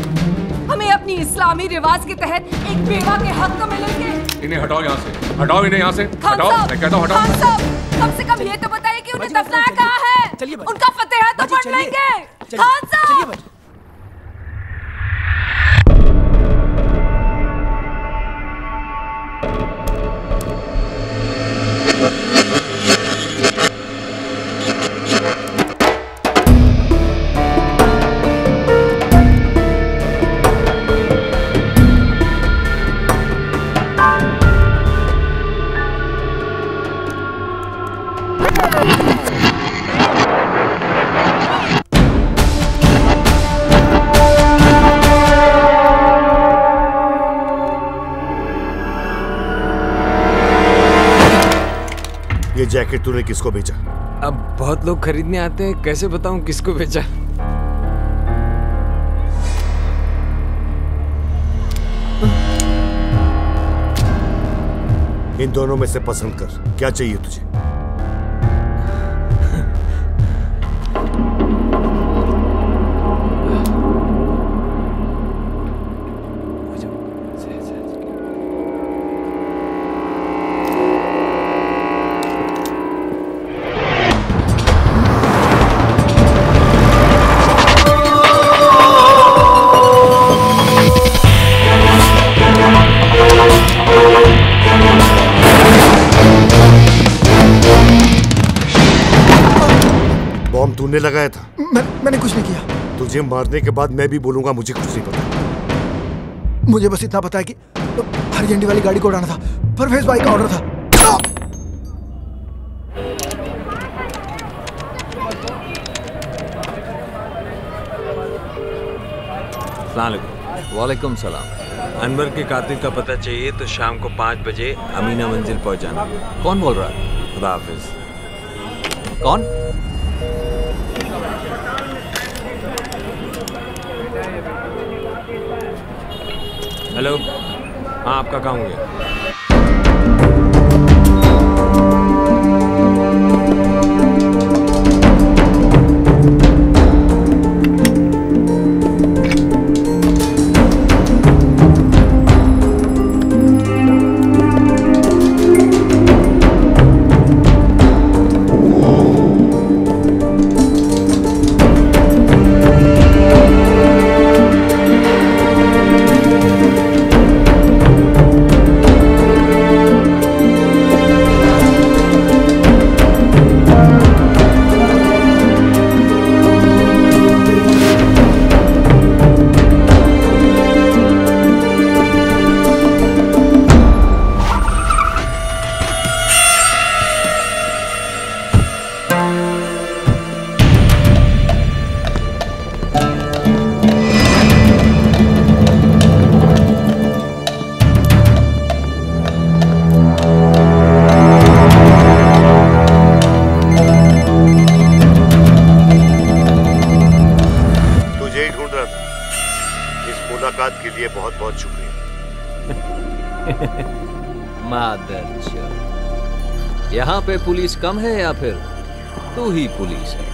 हमें अपनी इस्लामी रिवाज के तहत एक बेवा के हक तो मिलेंगे। इन्हें हटाओ यहाँ से। हटाओ इन्हें यहाँ से। हटाओ मैं कहता हूँ खान हटाओ। साहब कम से कम ये तो बताइए कि उन्हें दफनाया कहाँ है? उनका फतेहा तो पढ़ लेंगे। खान साहब ये जैकेट तूने किसको बेचा? अब बहुत लोग खरीदने आते हैं कैसे बताऊँ किसको बेचा? इन दोनों में से पसंद कर क्या चाहिए तुझे? तुझे मारने के बाद मैं भी बोलूँगा मुझे कुछ नहीं पता। मुझे बस इतना पता है कि हरी झंडी वाली गाड़ी को उड़ाना था परवेज भाई का ऑर्डर था। वालेकुम सलाम। अनवर के कातिल का पता चाहिए तो शाम को पाँच बजे अमीना मंजिल पहुँच जाना कौन बोल रहा है? खुदा हाफिज कौन? हेलो हाँ आपका काम हो गया। पुलिस कम है या फिर तू ही पुलिस है?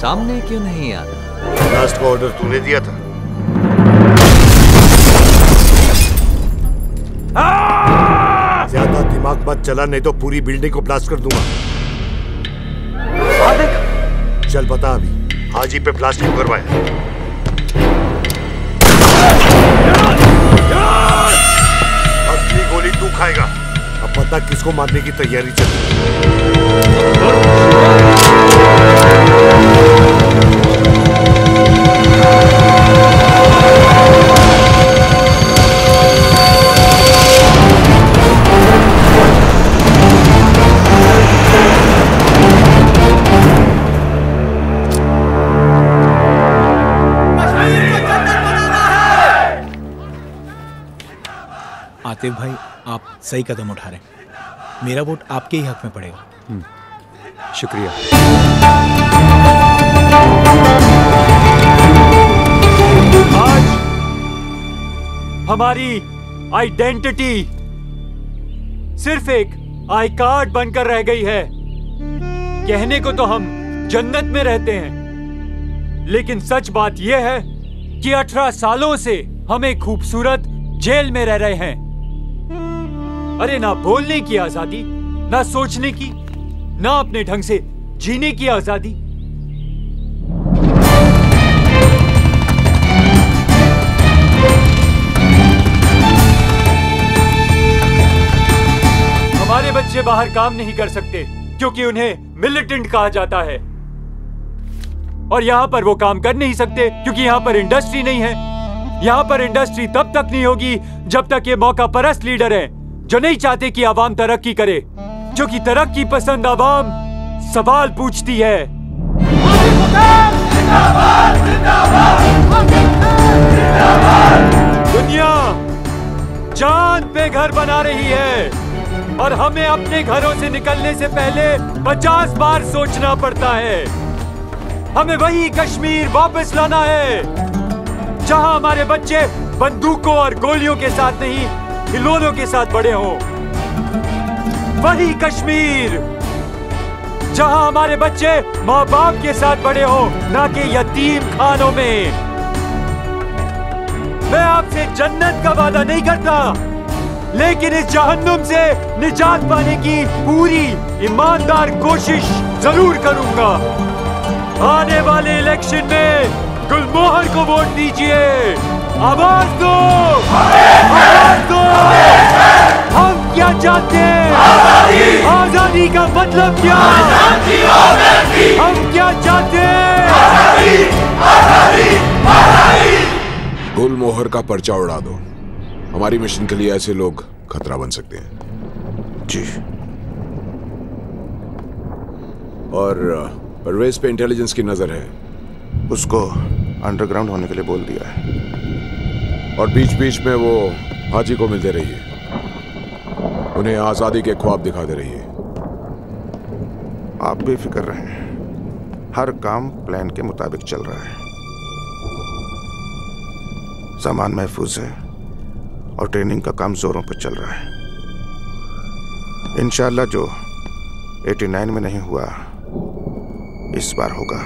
सामने क्यों नहीं आता? लास्ट का ऑर्डर तूने दिया था। ज़्यादा दिमाग मत चला नहीं तो पूरी बिल्डिंग को ब्लास्ट कर दूँगा। चल बता अभी हाजी पे ब्लास्ट क्यों करवाया? पता मारने की तैयारी चल रही आतिफ भाई आप सही कदम उठा रहे हैं। मेरा वोट आपके ही हक में पड़ेगा। शुक्रिया। आज हमारी आइडेंटिटी सिर्फ़ एक आई कार्ड बनकर रह गई है। कहने को तो हम जन्नत में रहते हैं। लेकिन सच बात यह है कि 18 सालों से हम एक खूबसूरत जेल में रह रहे हैं। अरे ना बोलने की आज़ादी, ना सोचने की, ना अपने ढंग से जीने की आज़ादी। हमारे बच्चे बाहर काम नहीं कर सकते, क्योंकि उन्हें मिलिटेंट कहा जाता है। और यहाँ पर वो काम कर नहीं सकते, क्योंकि यहाँ पर इंडस्ट्री नहीं है। यहाँ पर इंडस्ट्री तब तक नहीं होगी जब तक ये मौका परस्त लीडर हैं। जो नहीं चाहते कि आवाम तरक्की करे, जो कि तरक्की पसंद आवाम सवाल पूछती है। दुनिया चाँद पे घर बना रही है और हमें अपने घरों से निकलने से पहले पचास बार सोचना पड़ता है। हमें वही कश्मीर वापस लाना है, जहाँ हमारे बच्चे बंदूकों और गोलियों के साथ नहीं खिलौनों के साथ बड़े हों। वही कश्मीर, जहाँ हमारे बच्चे माँ बाप के साथ बड़े हो, ना कि यतीम खानों में। मैं आपसे जन्नत का वादा नहीं करता, लेकिन इस जहन्नुम से निजात पाने की पूरी ईमानदार कोशिश ज़रूर करूँगा। आने वाले इलेक्शन में गुलमोहर को वोट दीजिए। आवाज़ दो। आवाज़ दो। हम क्या चाहते हैं? आज़ादी का मतलब क्या? हम क्या चाहते हैं? गुलमोहर का पर्चा उड़ा दो। हमारी मिशन के लिए ऐसे लोग खतरा बन सकते हैं। जी। और परवेज पे इंटेलिजेंस की नज़र है। उसको अंडरग्राउंड होने के लिए बोल दिया है। और बीच बीच में वो हाजी को मिलते रहिए। उन्हें आज़ादी के ख्वाब दिखाते रहिए। आप बेफिक्र रहें। हर काम प्लान के मुताबिक चल रहा है। सामान महफूज है और ट्रेनिंग का काम जोरों पर चल रहा है। इंशाल्लाह जो 89 में नहीं हुआ, इस बार होगा।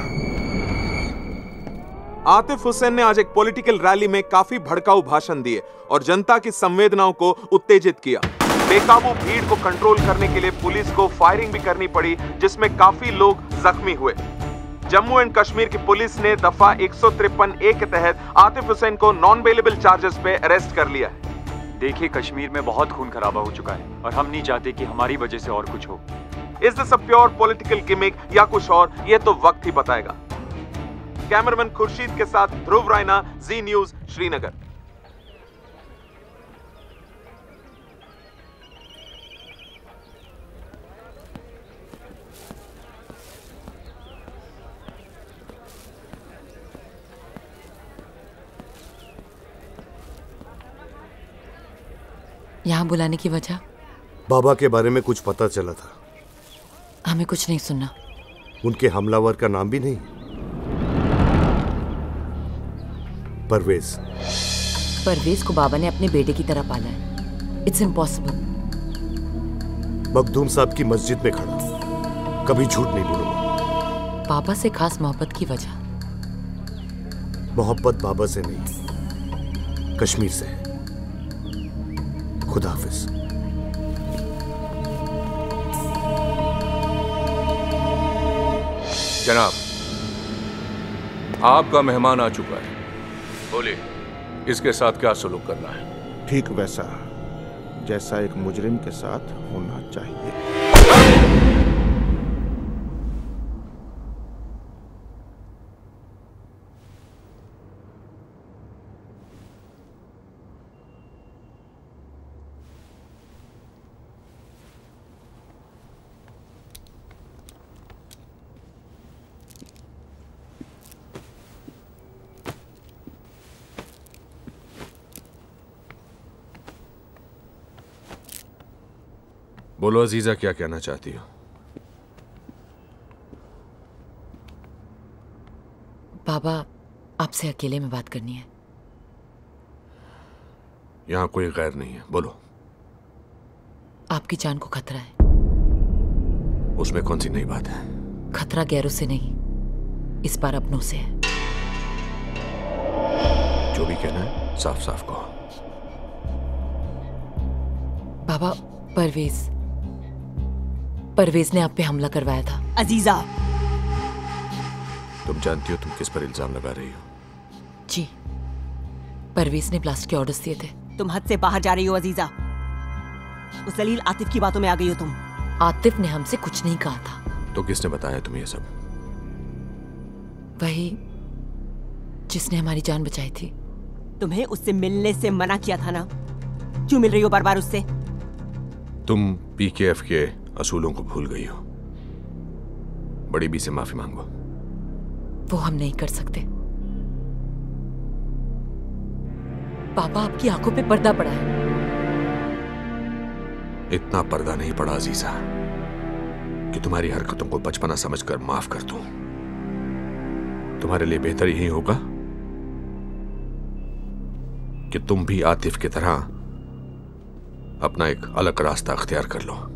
आतिफ हुसैन ने आज एक पॉलिटिकल रैली में काफ़ी भड़काऊ भाषण दिए और जनता की संवेदनाओं को उत्तेजित किया। बेकाबू भीड़ को कंट्रोल करने के लिए पुलिस को फायरिंग भी करनी पड़ी जिसमें काफ़ी लोग जख्मी हुए। जम्मू एंड कश्मीर की पुलिस ने दफ़ा एक ए के तहत आतिफ हुसैन को नॉन बेलेबल चार्जेस पे अरेस्ट कर लिया है। देखिए कश्मीर में बहुत खून खराबा हो चुका है और हम नहीं चाहते कि हमारी वजह से और कुछ हो। Is this a pure political gimmick या कुछ और? ये तो वक्त ही बताएगा। कैमरामैन खुर्शीद के साथ ध्रुव रायना जी न्यूज़ श्रीनगर। यहाँ बुलाने की वजह? बाबा के बारे में कुछ पता चला था। हमें कुछ नहीं सुनना। उनके हमलावर का नाम भी नहीं। परवेज। परवेज को बाबा ने अपने बेटे की तरह पाला है। इट्स इम्पॉसिबल मखदूम साहब की मस्जिद में खड़ा। कभी झूठ नहीं बोलूँगा। पापा से खास मोहब्बत की वजह। मोहब्बत बाबा से नहीं कश्मीर से है। खुदा हाफिज। जनाब आपका मेहमान आ चुका है। बोलिए इसके साथ क्या सलूक करना है? ठीक वैसा, जैसा एक मुजरिम के साथ होना चाहिए। बोलो अजीजा क्या कहना चाहती हो? बाबा आपसे अकेले में बात करनी है। यहाँ कोई गैर नहीं है बोलो। आपकी जान को खतरा है। उसमें कौन सी नई बात है? खतरा गैरों से नहीं इस बार अपनों से है। जो भी कहना है साफ़ साफ़ कहो। बाबा परवेज परवेज ने आप पे हमला करवाया था। अजीजा। तुम जानती हो तुम किस पर इल्ज़ाम लगा रही हो? जी। परवेज ने ब्लास्ट के ऑर्डर्स दिए थे। तुम हद से बाहर जा रही हो अजीजा। उस जलील आतिफ की बातों में आ गई हो तुम। आतिफ ने हमसे कुछ नहीं कहा था। तो किसने बताया तुम्हें ये सब? वही जिसने हमारी जान बचाई थी। तुम्हें उससे मिलने से मना किया था ना? क्यों मिल रही हो बार बार उससे? तुम पीकेएफ के असूलों को भूल गई हो। बड़ी बी से माफ़ी मांगो। वो हम नहीं कर सकते। पापा आपकी आँखों पे पर्दा पड़ा है। इतना पर्दा नहीं पड़ा अजीजा कि तुम्हारी हरकतों को बचपना समझकर माफ़ कर दूँ। तुम्हारे लिए बेहतर यही होगा कि तुम भी आतिफ की तरह अपना एक अलग रास्ता अख्तियार कर लो।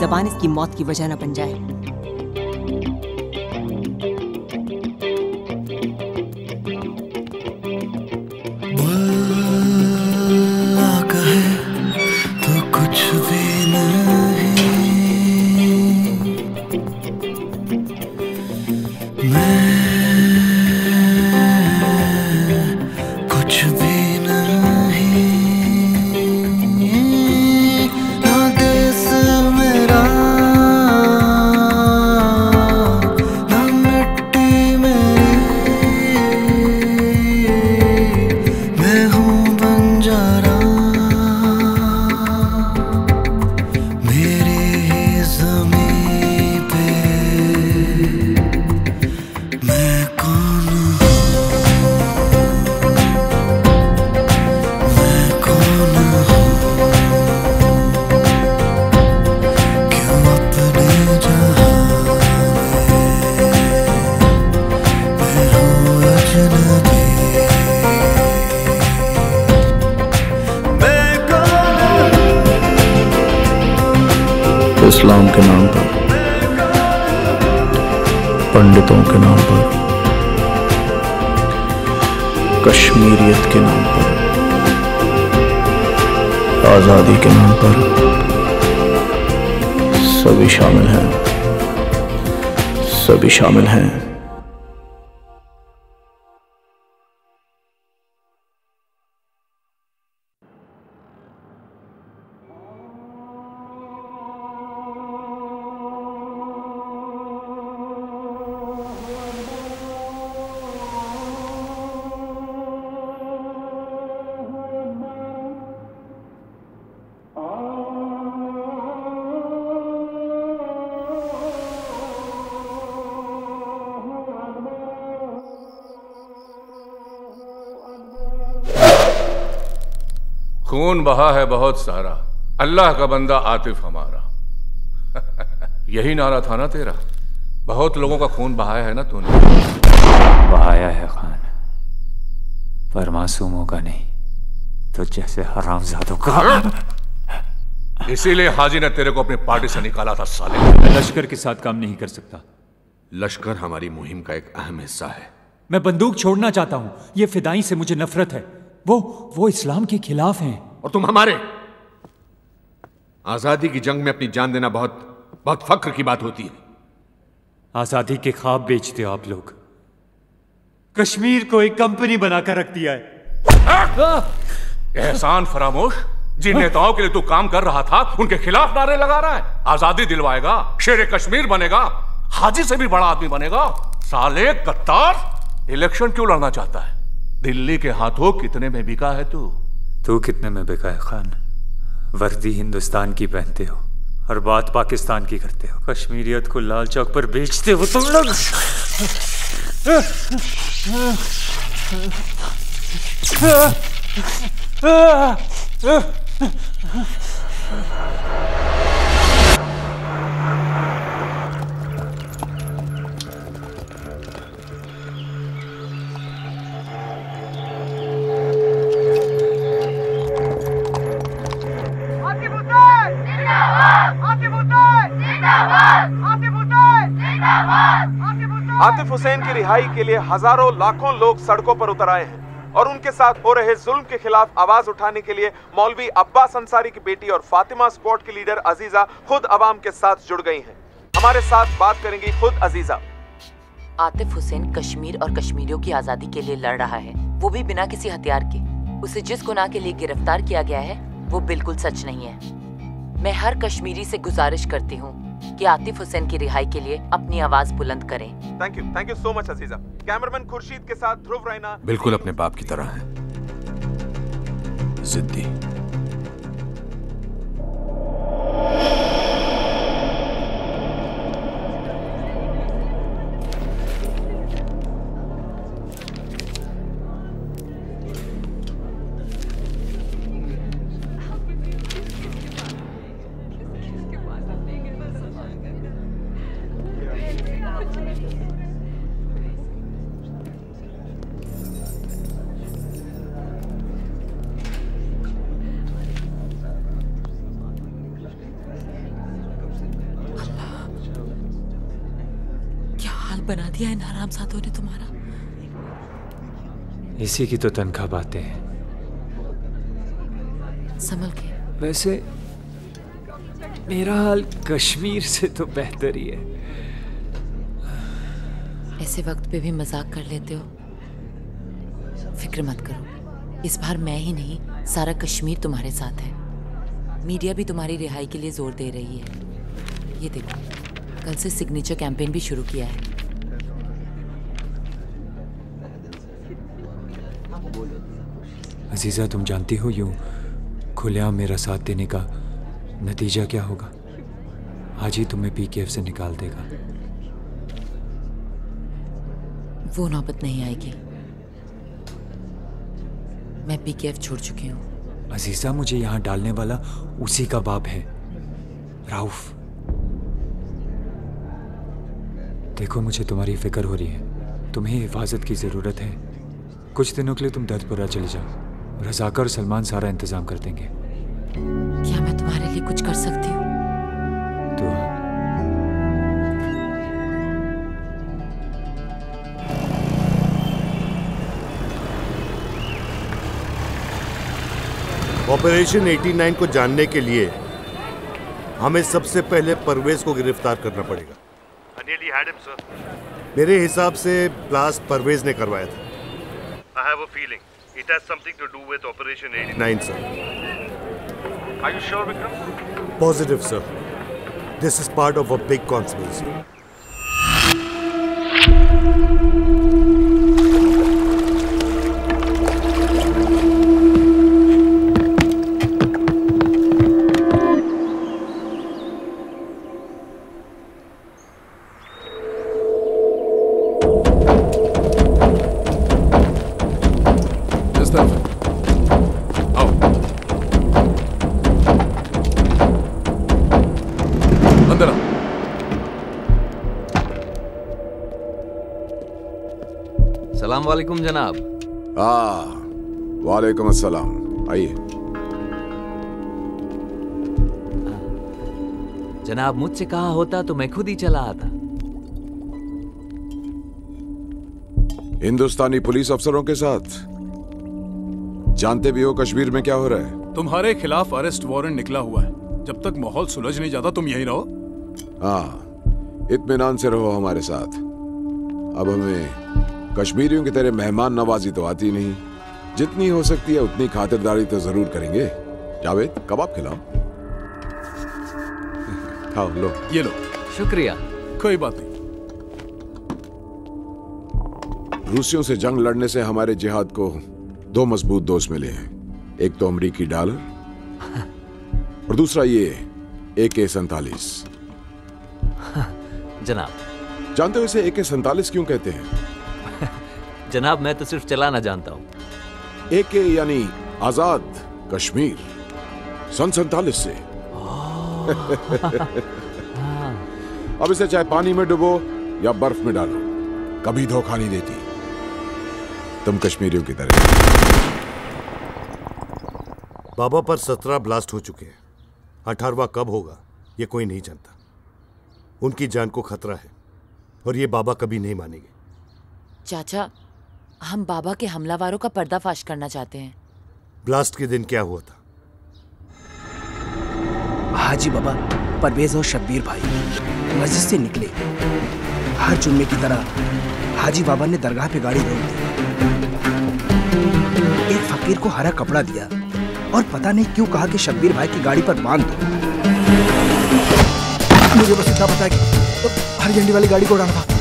जबान इसकी मौत की वजह न बन जाए। बहुत सारा। अल्लाह का बंदा आतिफ हमारा। यही नारा था ना तेरा? बहुत लोगों का खून बहाया है ना तूने? बहाया है खान। पर मासूमों का नहीं तो जैसे हरामजादों का। इसीलिए हाजी ने तेरे को अपनी पार्टी से निकाला था साले। मैं लश्कर के साथ काम नहीं कर सकता। लश्कर हमारी मुहिम का एक अहम हिस्सा है। मैं बंदूक छोड़ना चाहता हूँ। ये फिदाई से मुझे नफरत है। वो वो इस्लाम के खिलाफ हैं। और तुम हमारे। आज़ादी की जंग में अपनी जान देना बहुत बहुत फक्र की बात होती है। आज़ादी के ख्वाब बेचते हो आप लोग। कश्मीर को एक कंपनी बनाकर रख दिया है। एहसान फरामोश। जिन नेताओं के लिए तू काम कर रहा था उनके खिलाफ नारे लगा रहा है। आज़ादी दिलवाएगा शेर कश्मीर बनेगा हाजी से भी बड़ा आदमी बनेगा। साले कत्तार इलेक्शन क्यों लड़ना चाहता है? दिल्ली के हाथों कितने में बिका है तू? तू कितने में बिका है खान? वर्दी हिंदुस्तान की पहनते हो और बात पाकिस्तान की करते हो। कश्मीरियत को लाल चौक पर बेचते हो तुम लोग। आतिफ हुसैन की रिहाई के लिए हज़ारों लाखों लोग सड़कों पर उतर आए हैं और उनके साथ हो रहे जुल्म के खिलाफ आवाज़ उठाने के लिए मौलवी अब्बास अंसारी की बेटी और फातिमा स्क्वाड की लीडर अजीजा खुद अवाम के साथ जुड़ गई हैं। हमारे साथ बात करेंगी खुद अजीजा। आतिफ हुसैन कश्मीर और कश्मीरियों की आज़ादी के लिए लड़ रहा है। वो भी बिना किसी हथियार के। उसे जिस गुनाह के लिए गिरफ़्तार किया गया है, वो बिल्कुल सच नहीं है। मैं हर कश्मीरी से गुजारिश करती हूँ कि आतिफ हुसैन की रिहाई के लिए अपनी आवाज़ बुलंद करें। Thank you thank you so much Aziza cameraman Khurshid के साथ ध्रुव रैना। बिल्कुल अपने बाप की तरह है। जिद्दी। हराम साधों ने तुम्हारा? इसी की तो तनख्वाह बातें हैं। संभल के। वैसे मेरा हाल कश्मीर से तो बेहतर ही है। ऐसे वक्त पे भी मज़ाक कर लेते हो। फ़िक्र मत करो। इस बार मैं ही नहीं सारा कश्मीर तुम्हारे साथ है। मीडिया भी तुम्हारी रिहाई के लिए ज़ोर दे रही है। ये देखो कल से सिग्नेचर कैंपेन भी शुरू किया है। अजीज़ा तुम जानती हो यूँ खुलेआम मेरा साथ देने का नतीजा क्या होगा? आज ही तुम्हें पीकेएफ से निकाल देगा। वो नौबत नहीं आएगी। मैं पीकेएफ छोड़ चुकी हूँ। अजीज़ा मुझे यहाँ डालने वाला उसी का बाप है। राउफ। देखो मुझे तुम्हारी फ़िक्र हो रही है। तुम्हें हिफाजत की ज़रूरत है। कुछ दिनों के लिए तुम दर्दपुरा चले जाओ। रजाका और सलमान सारा इंतज़ाम कर देंगे। क्या मैं तुम्हारे लिए कुछ कर सकती हूँ? तो ऑपरेशन 89 को जानने के लिए हमें सबसे पहले परवेज को गिरफ़्तार करना पड़ेगा। मेरे हिसाब से ब्लास्ट परवेज ने करवाया था। I have a feeling. It has something to do with Operation 89, sir. Are you sure, Vikram? Positive, sir. This is part of a big conspiracy. सलाम वालेकुम जनाब हाँ वालेकुम अस्सलाम आइए जनाब मुझसे कहा होता तो मैं खुद ही चला आता हिंदुस्तानी पुलिस अफसरों के साथ जानते भी हो कश्मीर में क्या हो रहा है तुम्हारे खिलाफ अरेस्ट वारंट निकला हुआ है जब तक माहौल सुलझ नहीं जाता तुम यहीं रहो हाँ इत्मीनान से रहो हमारे साथ अब हमें कश्मीरियों की तरह मेहमान नवाजी तो आती नहीं। जितनी हो सकती है उतनी खातिरदारी तो ज़रूर करेंगे। जावेद कबाब खिलाओ। खाओ लो। ये लो। शुक्रिया। कोई बात नहीं। रूसियों से जंग लड़ने से हमारे जिहाद को दो मज़बूत दोस्त मिले हैं। एक तो अमरीकी डॉलर और दूसरा ये ए के सैतालीस। जनाब। जानते हो इसे ए के सैतालीस क्यों कहते हैं? जनाब मैं तो सिर्फ़ चलाना जानता हूँ। ए के यानी आज़ाद कश्मीर सन सैतालीस से। अब इसे चाहे पानी में डुबो या बर्फ़ में डालो कभी धोखा नहीं देती। तुम कश्मीरियों की तरह। बाबा पर सत्रह ब्लास्ट हो चुके हैं। अठारवा कब होगा ये कोई नहीं जानता। उनकी जान को खतरा है और ये बाबा कभी नहीं मानेंगे। चाचा हम बाबा के हमलावारों का पर्दाफाश करना चाहते हैं। ब्लास्ट के दिन क्या हुआ था? हाजी बाबा परवेज और शब्बीर भाई मस्जिद से निकले। हर जुम्मे की तरह हाजी बाबा ने दरगाह पे गाड़ी रोक दी। एक फकीर को हरा कपड़ा दिया और पता नहीं क्यों कहा कि शब्बीर भाई की गाड़ी पर बाँध दो। मुझे बस इतना पता है कि हरी झंडी वाली गाड़ी को उड़ाना था।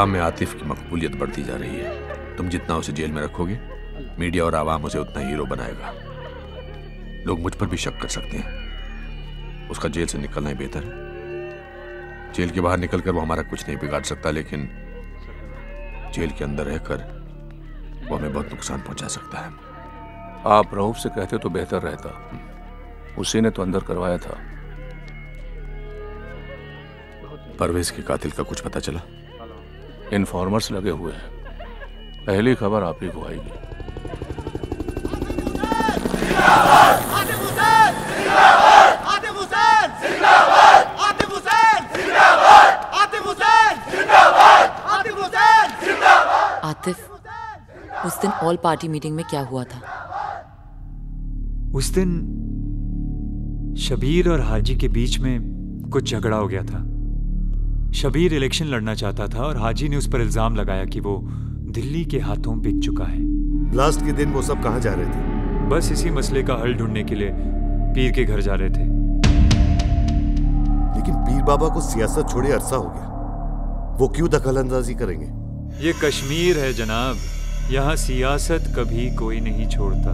आवाम में आतिफ की मकबूलियत बढ़ती जा रही है। तुम जितना उसे जेल में रखोगे, मीडिया और आवाम उसे उतना हीरो बनाएगा। लोग मुझ पर भी शक कर सकते हैं। उसका जेल से निकलना ही बेहतर है। जेल के बाहर निकलकर वो हमारा कुछ नहीं बिगाड़ सकता, लेकिन जेल के अंदर रहकर वो हमें बहुत नुकसान पहुँचा सकता है। आप रऊफ से कहते तो बेहतर रहता। उसी ने तो अंदर करवाया था। परवेज के कातिल का कुछ पता चला? इन्फॉर्मर्स लगे हुए हैं। पहली खबर आप ही को आएगी। आतिफ हुसैन जिंदाबाद आतिफ हुसैन जिंदाबाद आतिफ हुसैन जिंदाबाद आतिफ हुसैन जिंदाबाद आतिफ हुसैन जिंदाबाद आतिफ उस दिन ऑल पार्टी मीटिंग में क्या हुआ था? उस दिन शबीर और हाजी के बीच में कुछ झगड़ा हो गया था। शबीर इलेक्शन लड़ना चाहता था और हाजी ने उस पर इल्ज़ाम लगाया कि वो दिल्ली के हाथों बिक चुका है। लास्ट के दिन वो सब कहाँ जा रहे थे? बस इसी मसले का हल ढूँढने के लिए पीर के घर जा रहे थे। लेकिन पीर बाबा को सियासत छोड़े अरसा हो गया। वो क्यों दखल अंदाजी करेंगे? ये कश्मीर है जनाब। यहाँ सियासत कभी कोई नहीं छोड़ता।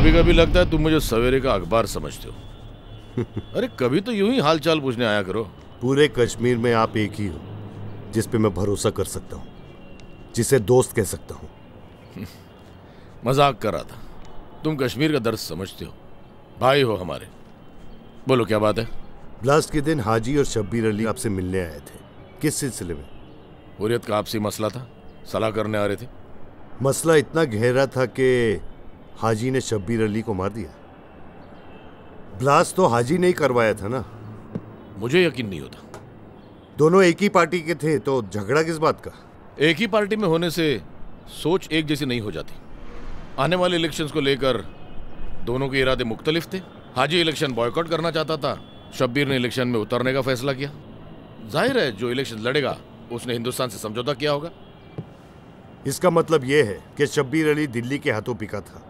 कभी कभी लगता है तुम मुझे सवेरे का अखबार समझते हो। अरे कभी तो यूँ ही हालचाल पूछने आया करो। पूरे कश्मीर में आप एक ही हो जिस पे मैं भरोसा कर सकता हूँ जिसे दोस्त कह सकता हूँ। मज़ाक कर रहा था। तुम कश्मीर का दर्द समझते हो। भाई हो हमारे। बोलो क्या बात है? ब्लास्ट के दिन हाजी और शब्बीर अली आपसे मिलने आए थे। किस सिलसिले में? हुरियत का आपसी मसला था। सलाह करने आ रहे थे। मसला इतना गहरा था कि हाजी ने शब्बीर अली को मार दिया। ब्लास्ट तो हाजी ने ही करवाया था ना। मुझे यकीन नहीं होता। दोनों एक ही पार्टी के थे तो झगड़ा किस बात का? एक ही पार्टी में होने से सोच एक जैसी नहीं हो जाती। आने वाले इलेक्शंस को लेकर दोनों के इरादे मुख्तलिफ़ थे। हाजी इलेक्शन बॉयकॉट करना चाहता था। शब्बीर ने इलेक्शन में उतरने का फैसला किया। ज़ाहिर है जो इलेक्शन लड़ेगा उसने हिंदुस्तान से समझौता किया होगा। इसका मतलब यह है कि शब्बीर अली दिल्ली के हाथों पिका था।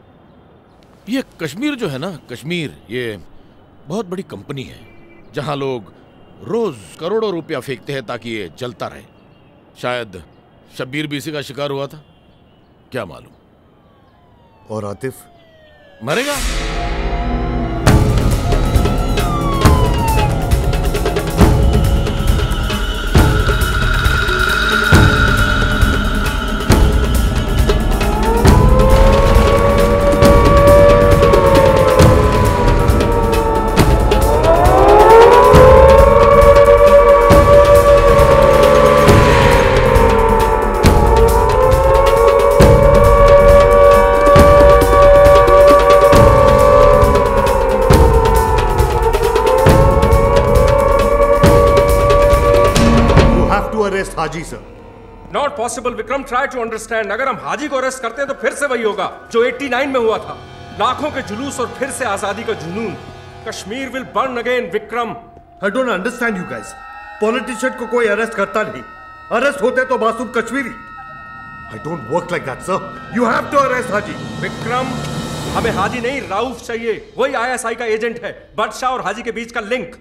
ये कश्मीर जो है ना कश्मीर ये बहुत बड़ी कंपनी है जहाँ लोग रोज करोड़ों रुपया फेंकते हैं ताकि ये जलता रहे। शायद शब्बीर भी इसी का शिकार हुआ था? क्या मालूम? और आतिफ? मरेगा? Possible Vikram try to understand अगर हम हाजी को अरेस्ट करते हैं तो फिर से वही होगा जो 89 में हुआ था। लाखों के जुलूस और फिर से आज़ादी का जुनून। Kashmir will burn again Vikram I don't understand you guys politician को कोई अरेस्ट करता नहीं। अरेस्ट होते तो मासूम Kashmiri. I don't work like that sir you have to arrest Haji Vikram हमें हाजी नहीं राउफ चाहिए। वही आईएसआई का एजेंट है बादशाह और हाजी के बीच का link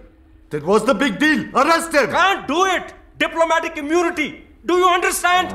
That was the big deal. Arrest him. Can't do it. Diplomatic immunity. Do you understand?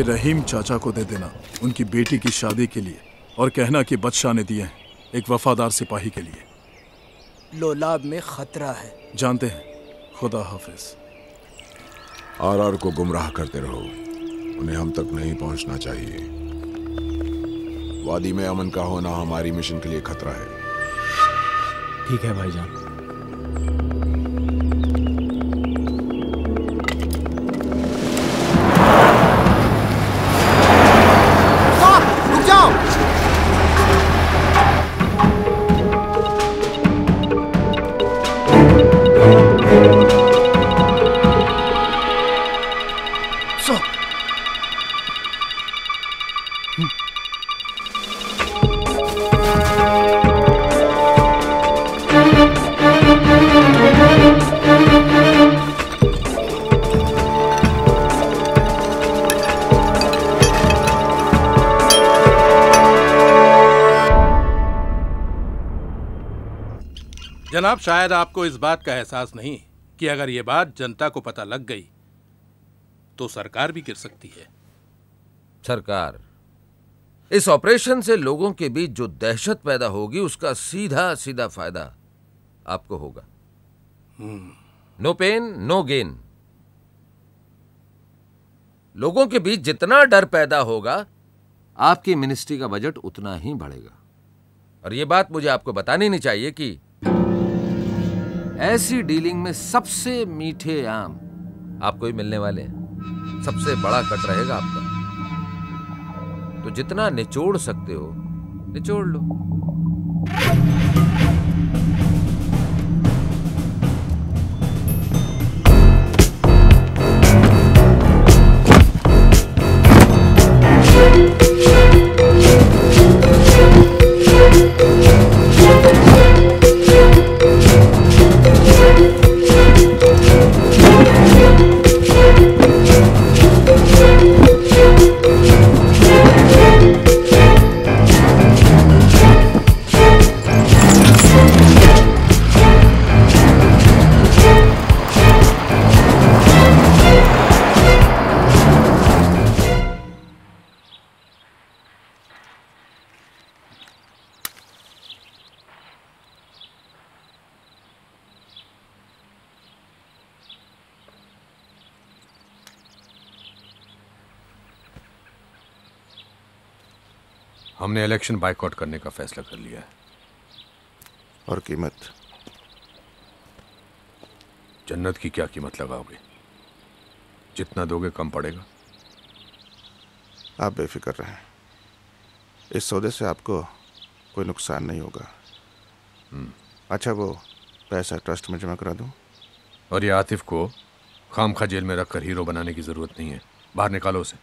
ये रहीम चाचा को दे देना उनकी बेटी की शादी के लिए और कहना कि बदशाह ने दिए हैं एक वफादार सिपाही के लिए। लोलाब में खतरा है। जानते हैं खुदा हाफिज। आर आर को गुमराह करते रहो उन्हें हम तक नहीं पहुँचना चाहिए। वादी में अमन का होना हमारी मिशन के लिए खतरा है। ठीक है भाईजान। जनाब शायद आपको इस बात का एहसास नहीं कि अगर ये बात जनता को पता लग गई तो सरकार भी गिर सकती है। सरकार इस ऑपरेशन से लोगों के बीच जो दहशत पैदा होगी उसका सीधा सीधा फ़ायदा आपको होगा। नो पेन नो गेन लोगों के बीच जितना डर पैदा होगा आपकी मिनिस्ट्री का बजट उतना ही बढ़ेगा। और यह बात मुझे आपको बतानी नहीं चाहिए कि ऐसी डीलिंग में सबसे मीठे आम आपको ही मिलने वाले हैं। सबसे बड़ा कट रहेगा आपका। तो जितना निचोड़ सकते हो, निचोड़ लो। हमने इलेक्शन बाइकआउट करने का फैसला कर लिया है। और कीमत? जन्नत की क्या कीमत लगाओगे? जितना दोगे कम पड़ेगा। आप बेफिक्र रहें। इस सौदे से आपको कोई नुकसान नहीं होगा। अच्छा वो पैसा ट्रस्ट में जमा करा दूँ? और ये आतिफ को खामखा जेल में रखकर हीरो बनाने की ज़रूरत नहीं है। बाहर निकालो उसे।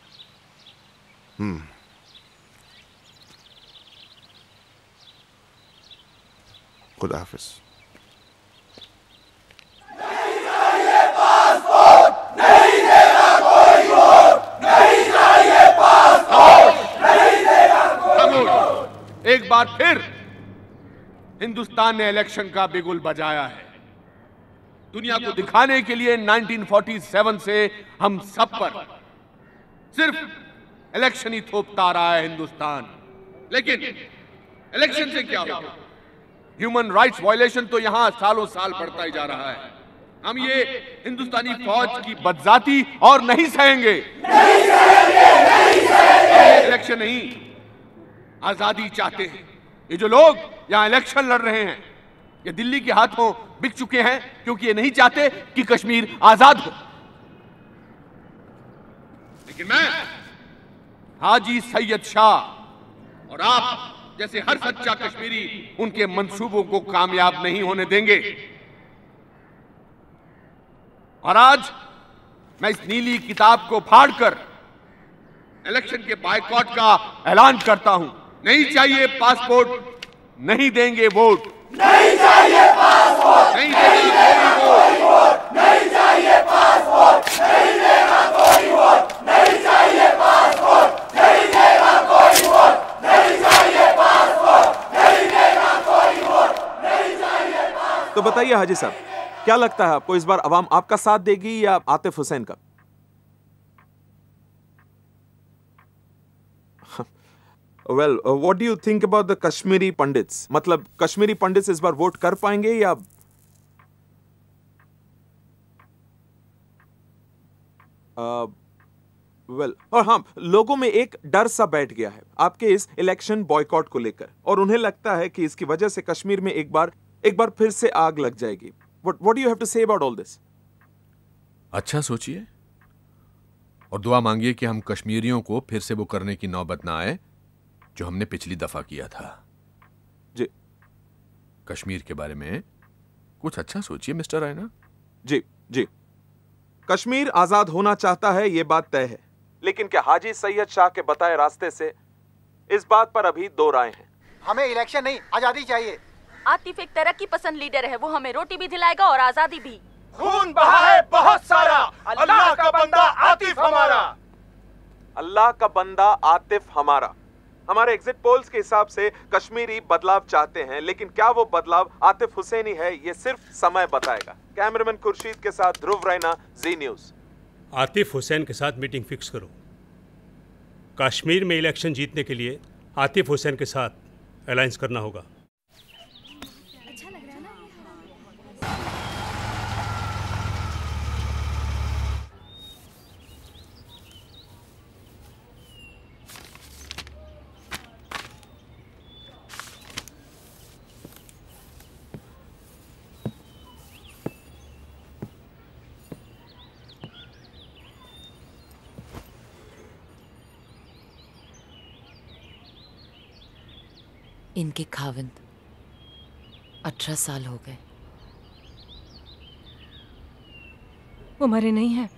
हम्म। खुदा हाफिज एक बार फिर हिंदुस्तान ने इलेक्शन का बिगुल बजाया है। दुनिया को दिखाने के लिए 1947 से हम सब पर सिर्फ़ इलेक्शन ही थोपता रहा है हिंदुस्तान। लेकिन इलेक्शन से क्या होगा? ह्यूमन राइट्स वायलेशन तो यहाँ सालों साल बढ़ता ही जा रहा है। हम ये हिंदुस्तानी फौज की बदजाती और नहीं सहेंगे। इलेक्शन नहीं, आज़ादी चाहते हैं। ये जो लोग यहाँ इलेक्शन लड़ रहे हैं, ये दिल्ली के हाथों बिक चुके हैं क्योंकि ये नहीं चाहते कि कश्मीर आज़ाद हो। लेकिन मैं हाजी सैयद शाह और आप जैसे हर सच्चा कश्मीरी उनके मंसूबों को कामयाब नहीं होने देंगे। और आज मैं इस नीली किताब को फाड़कर इलेक्शन के बायकॉट का ऐलान करता हूँ। नहीं चाहिए पासपोर्ट नहीं देंगे वोट। नहीं चाहिए पासपोर्ट नहीं देगा वोट नहीं चाहिए पासपोर्ट नहीं देगा कोई वोट नहीं चाहिए पासपोर्ट नहीं देगा कोई वोट नहीं चाहिए पासपोर्ट नहीं देगा कोई वोट नहीं चाहिए तो बताइए हाजी साहब, क्या लगता है आपको इस बार अवाम आपका साथ देगी या आतिफ हुसैन का? Well what do you think about the Kashmiri pandits मतलब कश्मीरी पंडित्स इस बार वोट कर पाएँगे या वेल और हाँ लोगों में एक डर सा बैठ गया है आपके इस इलेक्शन बॉयकॉट को लेकर, और उन्हें लगता है कि इसकी वजह से कश्मीर में एक बार एक बार फिर से आग लग जाएगी। What what do you have to say about all this अच्छा सोचिए। और दुआ मांगिए कि हम कश्मीरियों को फिर से वो करने की नौबत ना आए जो हमने पिछली दफ़ा किया था। जी। कश्मीर के बारे में कुछ अच्छा सोचिए मिस्टर रायना। जी जी। कश्मीर आज़ाद होना चाहता है ये बात तय है। लेकिन क्या हाजी सैयद शाह के बताए रास्ते से इस बात पर अभी दो राय हैं। हमें इलेक्शन नहीं आज़ादी चाहिए। आतिफ एक तरक्की पसंद लीडर है। वो हमें रोटी भी दिलाएगा और आज़ादी भी। खून बहा है बहुत सारा। अल्लाह का बंदा आतिफ हमारा। अल्लाह का बंदा आतिफ हमारा। हमारे एग्जिट पोल्स के हिसाब से कश्मीरी बदलाव चाहते हैं लेकिन क्या वो बदलाव आतिफ हुसैनी है ये सिर्फ़ समय बताएगा। कैमरामैन खुर्शीद के साथ ध्रुव रैना जी न्यूज़ आतिफ हुसैन के साथ मीटिंग फिक्स करो। कश्मीर में इलेक्शन जीतने के लिए आतिफ हुसैन के साथ अलायंस करना होगा। इनके खाविंद। अठारह साल हो गए। वो मरे नहीं हैं।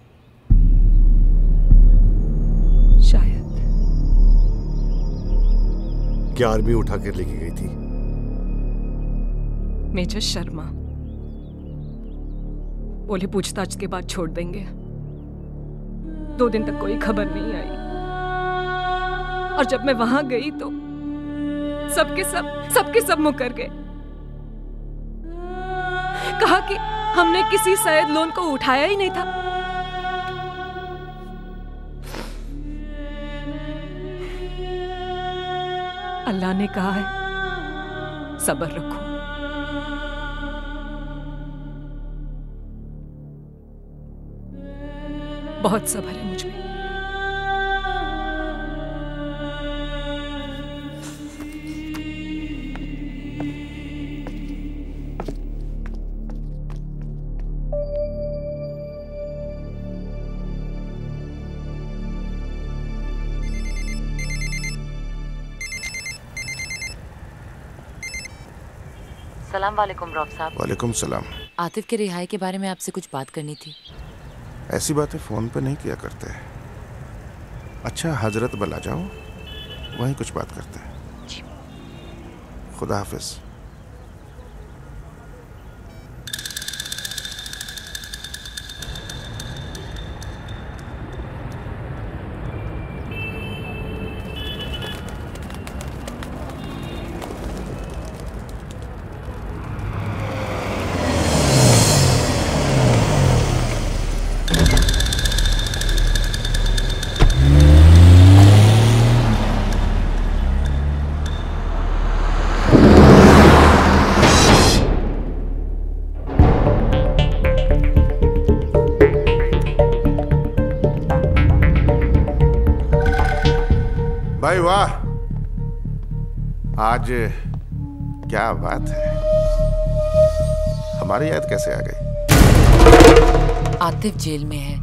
शायद। क्या आर्मी उठा कर लेके गई थी? मेजर शर्मा। बोले पूछताछ के बाद छोड़ देंगे। दो दिन तक कोई खबर नहीं आई। और जब मैं वहाँ गई तो सबके सब सबके सब मुकर गए। कहा कि हमने किसी सैयद लोन को उठाया ही नहीं था। अल्लाह ने कहा है, सब्र रखो। बहुत सब्र है मुझ वालेकुम साहब। वालेकुम सलाम। आतिफ के रिहाई के बारे में आपसे कुछ बात करनी थी। ऐसी बातें फ़ोन पर नहीं किया करते। अच्छा हज़रत बला जाओ वहीं कुछ बात करते हैं। खुदा हाफिज। कैसे आ गई? आतिफ जेल में है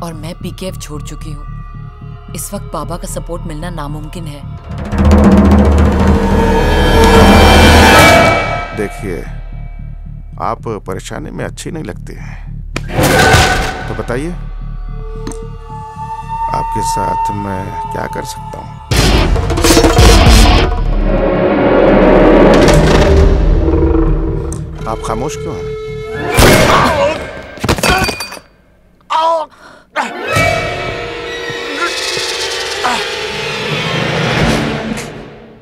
और मैं पीकेएफ छोड़ चुकी हूँ। इस वक्त बाबा का सपोर्ट मिलना नामुमकिन है। देखिए आप परेशानी में अच्छी नहीं लगती हैं। तो बताइए आपके साथ मैं क्या कर सकता खामोश क्यों हैं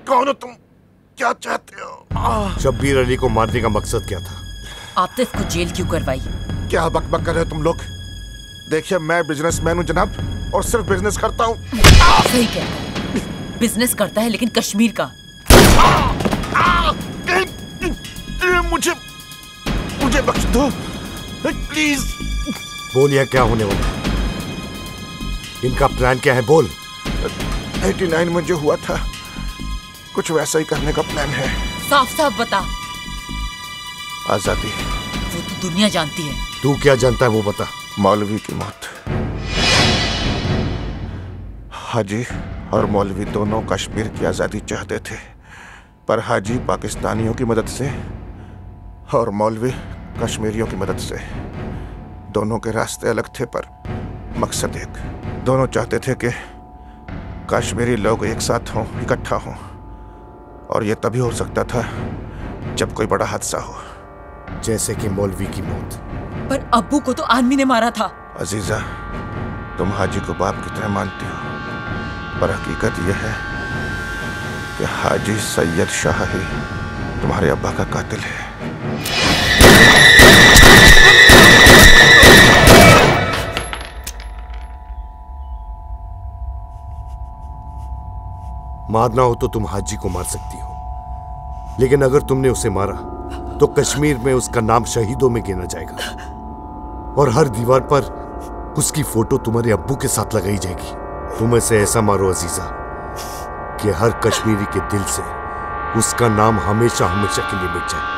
कौन हो तुम? क्या चाहते हो? शब्बीर अली को मारने का मकसद क्या था? आतिफ इसको जेल क्यों करवाई? क्या बकबक कर रहे हो तुम लोग? देखिए मैं बिजनेसमैन हूँ जनाब और सिर्फ़ बिज़नेस करता हूँ। सही कहता बिज़नेस करता है लेकिन कश्मीर का। दो प्लीज़ बोलिए क्या होने वाला? इनका प्लान क्या है? बोल। 89 में जो हुआ था कुछ वैसा ही करने का प्लान है। साफ़ साफ़ बता। आज़ादी। वो तो दुनिया जानती है। तू क्या जानता है वो बता। मौलवी की मौत। हाजी और मौलवी दोनों कश्मीर की आज़ादी चाहते थे पर हाजी पाकिस्तानियों की मदद से और मौलवी कश्मीरियों की मदद से। दोनों के रास्ते अलग थे पर मकसद एक। दोनों चाहते थे कि कश्मीरी लोग एक साथ हों इकट्ठा हों। और ये तभी हो सकता था जब कोई बड़ा हादसा हो। जैसे कि मौलवी की मौत। पर अब्बू को तो आदमी ने मारा था। अजीजा तुम हाजी को बाप की तरह मानती हो। पर हकीकत यह है कि हाजी सैयद शाह ही तुम्हारे अब्बा का कातिल है। मारना हो तो तुम हाजी को मार सकती हो। लेकिन अगर तुमने उसे मारा तो कश्मीर में उसका नाम शहीदों में गिना जाएगा। और हर दीवार पर उसकी फ़ोटो तुम्हारे अब्बू के साथ लगाई जाएगी। तुम ऐसे ऐसा मारो अजीजा, कि हर कश्मीरी के दिल से उसका नाम हमेशा हमेशा के लिए मिट जाए।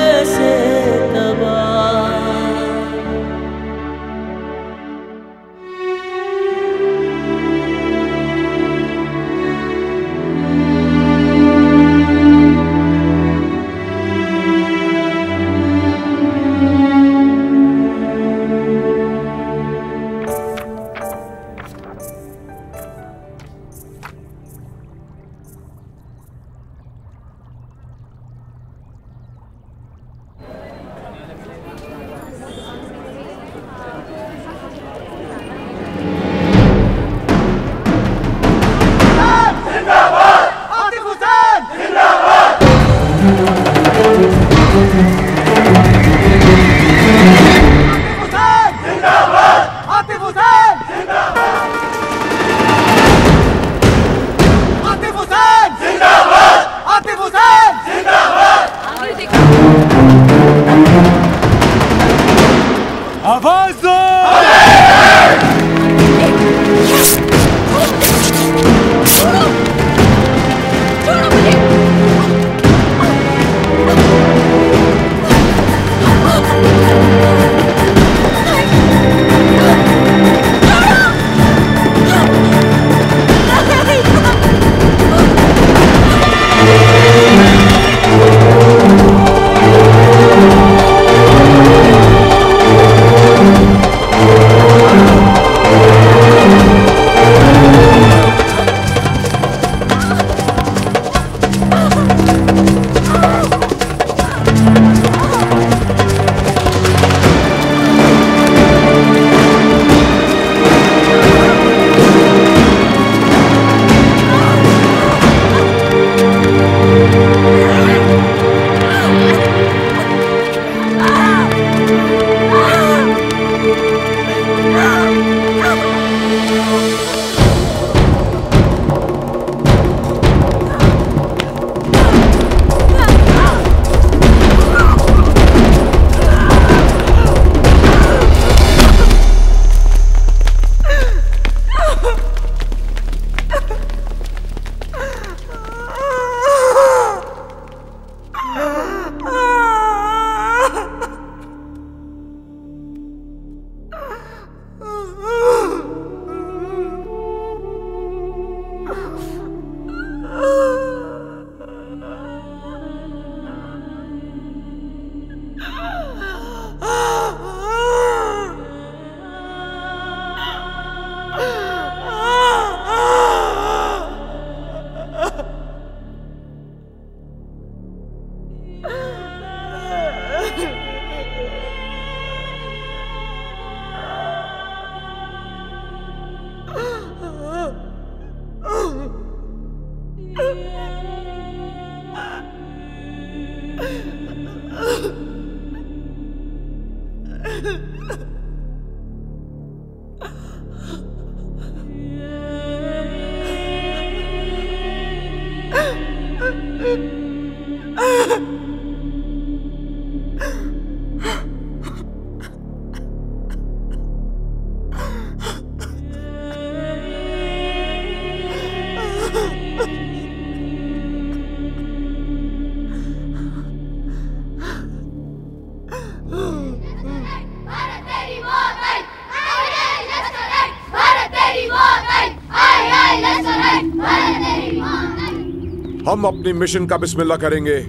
अपनी मिशन का बिस्मिल्ला करेंगे,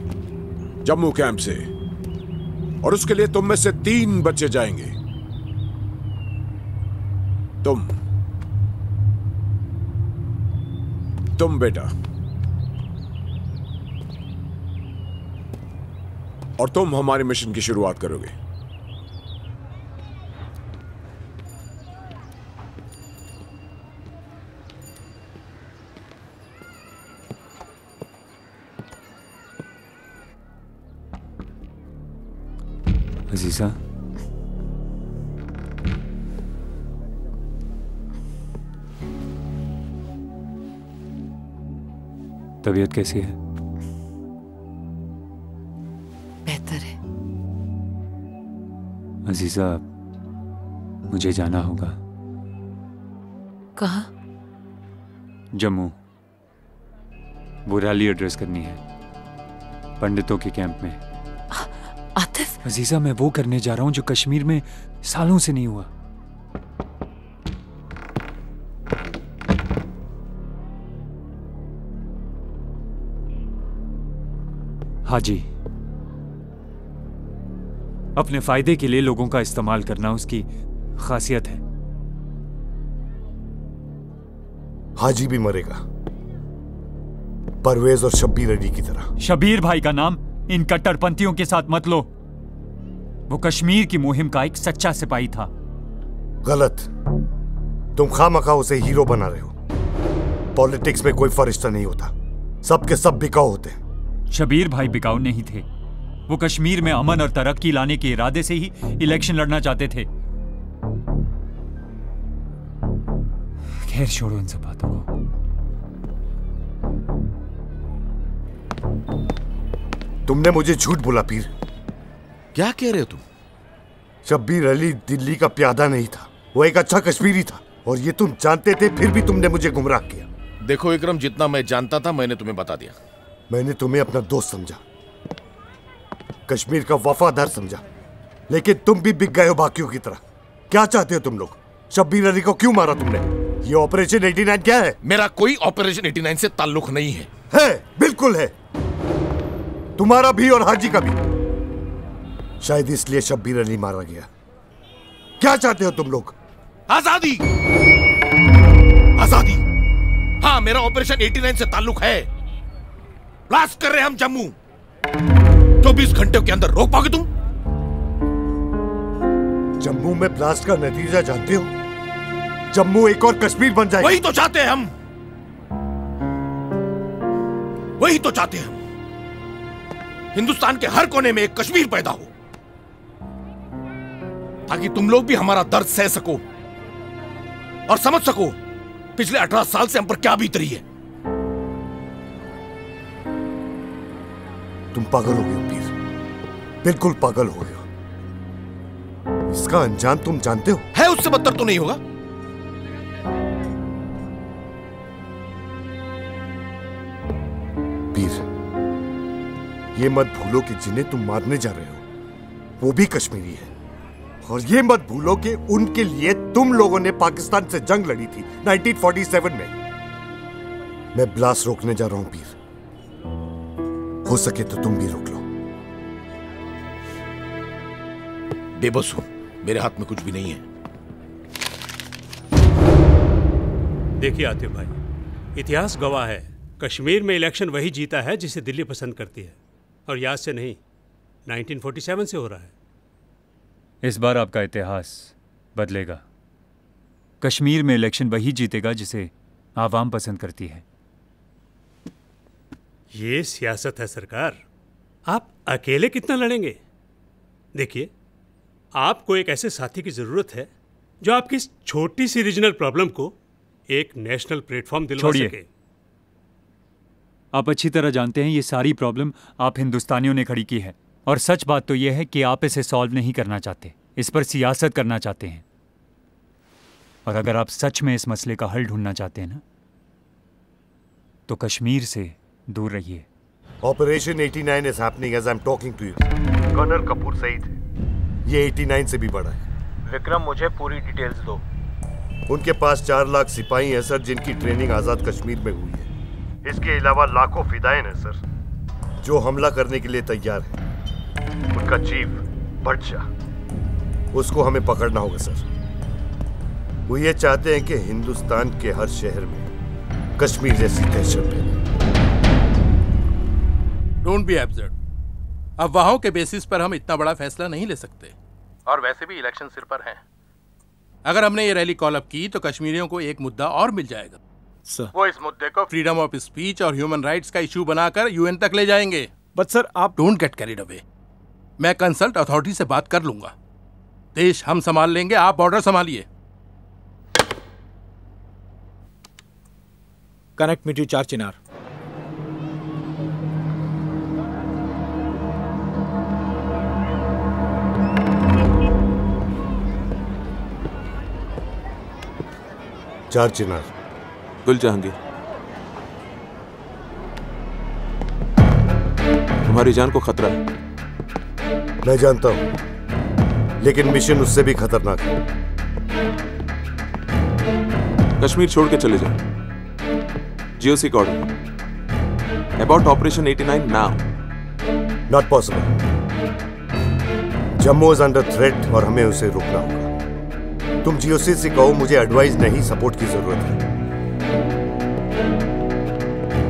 जम्मू कैंप से। और उसके लिए तुम में से तीन बच्चे जाएँगे। तुम। तुम बेटा। और तुम हमारी मिशन की शुरुआत करोगे। तबीयत कैसी है? बेहतर है। अजीजा मुझे जाना होगा। कहा? जम्मू। वो रैली एड्रेस करनी है पंडितों के कैंप में। आतिफ? अजीजा मैं वो करने जा रहा हूँ जो कश्मीर में सालों से नहीं हुआ। हाजी। अपने फ़ायदे के लिए लोगों का इस्तेमाल करना उसकी खासियत है। हाजी भी मरेगा। परवेज और शब्बीर अली की तरह। शबीर भाई का नाम इन कट्टरपंथियों के साथ मत लो। वो कश्मीर की मुहिम का एक सच्चा सिपाही था। गलत। तुम खामखा उसे हीरो बना रहे हो। पॉलिटिक्स में कोई फरिश्ता नहीं होता। सबके सब बिकाऊ होते हैं। शबीर भाई बिकाऊ नहीं थे। वो कश्मीर में अमन और तरक्की लाने के इरादे से ही इलेक्शन लड़ना चाहते थे। खैर छोड़ो इन सब बातों को। तुमने मुझे झूठ बोला पीर। क्या कह रहे हो तुम? शब्बीर अली दिल्ली का प्यादा नहीं था। वो एक अच्छा कश्मीरी था। और ये तुम जानते थे फिर भी तुमने मुझे गुमराह किया। देखो विक्रम जितना मैं जानता था मैंने तुम्हें बता दिया। मैंने तुम्हें अपना दोस्त समझा। कश्मीर का वफादार समझा। लेकिन तुम भी बिक गए हो बाकियों की तरह। क्या चाहते हो तुम लोग? शब्बीर अली को क्यों मारा तुमने? ये ऑपरेशन 89 क्या है? मेरा कोई ऑपरेशन 89 से ताल्लुक नहीं है। है बिल्कुल है। तुम्हारा भी और हाजी का भी। शायद इसलिए शब्बीर अली मारा गया। क्या चाहते हो तुम लोग? आज़ादी! आज़ादी! हाँ मेरा ऑपरेशन 89 से ताल्लुक है। ब्लास्ट कर रहे हैं हम जम्मू। 24 घंटे के अंदर रोक पाओगे तुम? जम्मू में ब्लास्ट का नतीजा जानते हो? जम्मू एक और कश्मीर बन जाए वही तो चाहते हैं हम। वही तो चाहते हैं हम। हिंदुस्तान के हर कोने में एक कश्मीर पैदा हो। ताकि तुम लोग भी हमारा दर्द सह सको और समझ सको पिछले अठारह साल से हम पर क्या बीत रही है। तुम पागल हो गए हो पीर। बिल्कुल पागल हो गए इसका अंजाम तुम जानते हो? है उससे बदतर तो नहीं होगा। पीर ये मत भूलो कि जिन्हें तुम मारने जा रहे हो वो भी कश्मीरी है। और ये मत भूलो कि उनके लिए तुम लोगों ने पाकिस्तान से जंग लड़ी थी 1947 में। मैं ब्लास्ट रोकने जा रहा हूँ पीर। हो सके तो तुम भी रोक लो। बेबस हूँ मेरे हाथ में कुछ भी नहीं है। देखिए आतिफ भाई इतिहास गवाह है। कश्मीर में इलेक्शन वही जीता है जिसे दिल्ली पसंद करती है। और याद से नहीं 1947 से हो रहा है। इस बार आपका इतिहास बदलेगा। कश्मीर में इलेक्शन वही जीतेगा जिसे आवाम पसंद करती है। ये सियासत है सरकार। आप अकेले कितना लड़ेंगे? देखिए आपको एक ऐसे साथी की ज़रूरत है जो आपकी इस छोटी सी रीजनल प्रॉब्लम को एक नेशनल प्लेटफॉर्म दिलवा सके। आप अच्छी तरह जानते हैं ये सारी प्रॉब्लम आप हिंदुस्तानियों ने खड़ी की है। और सच बात तो यह है कि आप इसे सॉल्व नहीं करना चाहते इस पर सियासत करना चाहते हैं। और अगर आप सच में इस मसले का हल ढूंढना चाहते हैं ना तो कश्मीर से दूर रहिए। Operation 89 is happening as I am talking to you colonel Kapoor सही थे ये 89 से भी बड़ा है। विक्रम मुझे पूरी डिटेल्स दो। उनके पास चार लाख सिपाही हैं सर जिनकी ट्रेनिंग आज़ाद कश्मीर में हुई है। इसके अलावा लाखों फिदायन हैं सर। जो हमला करने के लिए तैयार है। उनका चीफ भट्ट उसको हमें पकड़ना होगा सर। वो ये चाहते हैं कि हिंदुस्तान के हर शहर में कश्मीर जैसी दहशत फैले। डोंट बी एब्जर्ड अफवाहों के बेसिस पर हम इतना बड़ा फैसला नहीं ले सकते। और वैसे भी इलेक्शन सिर पर हैं। अगर हमने ये रैली कॉल अप की तो कश्मीरियों को एक मुद्दा और मिल जाएगा। सर वो इस मुद्दे को फ्रीडम ऑफ़ स्पीच और ह्यूमन राइट्स का इशू बनाकर यूएन तक ले जाएँगे। बट सर आप डोंट गेट कैरिड अवे मैं कंसल्ट अथॉरिटी से बात कर लूँगा। देश हम संभाल लेंगे आप बॉर्डर संभालिए। कनेक्ट मी टू चार चिनार चार चिनार। गुल जहांगीर तुम्हारी जान को खतरा है। मैं जानता हूँ लेकिन मिशन उससे भी खतरनाक है। कश्मीर छोड़ के चले जाओ। जीओसी का order about operation 89 now not possible Jammu is under threat और हमें उसे रोकना होगा। तुम जीओसी से कहो मुझे एडवाइस नहीं सपोर्ट की ज़रूरत है।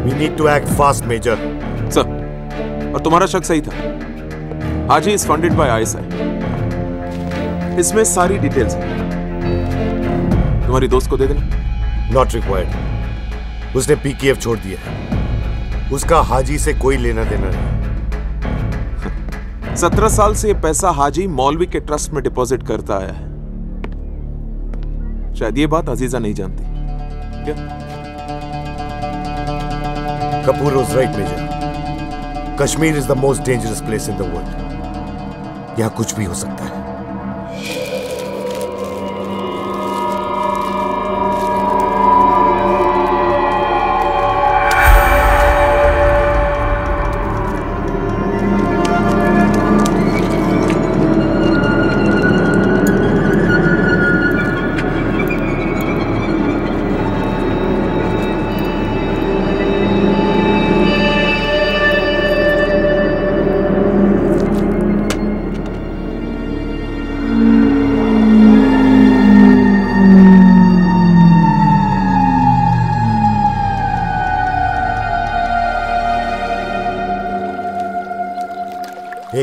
We need to act fast major sir और तुम्हारा शक सही था। आज ही इज़ फंडेड बाय आईएसआई इसमें सारी डिटेल्स हैं। तुम्हारी दोस्त को दे देना। नॉट रिक्वायर्ड उसने पीकेएफ छोड़ दिया है। उसका हाजी से कोई लेना देना नहीं। सत्रह साल से ये पैसा हाजी मौलवी के ट्रस्ट में डिपॉजिट करता आया है। शायद ये बात अजीजा नहीं जानती। क्या? Kapoor was right major Kashmir is the most dangerous place in the world. यहाँ कुछ भी हो सकता है।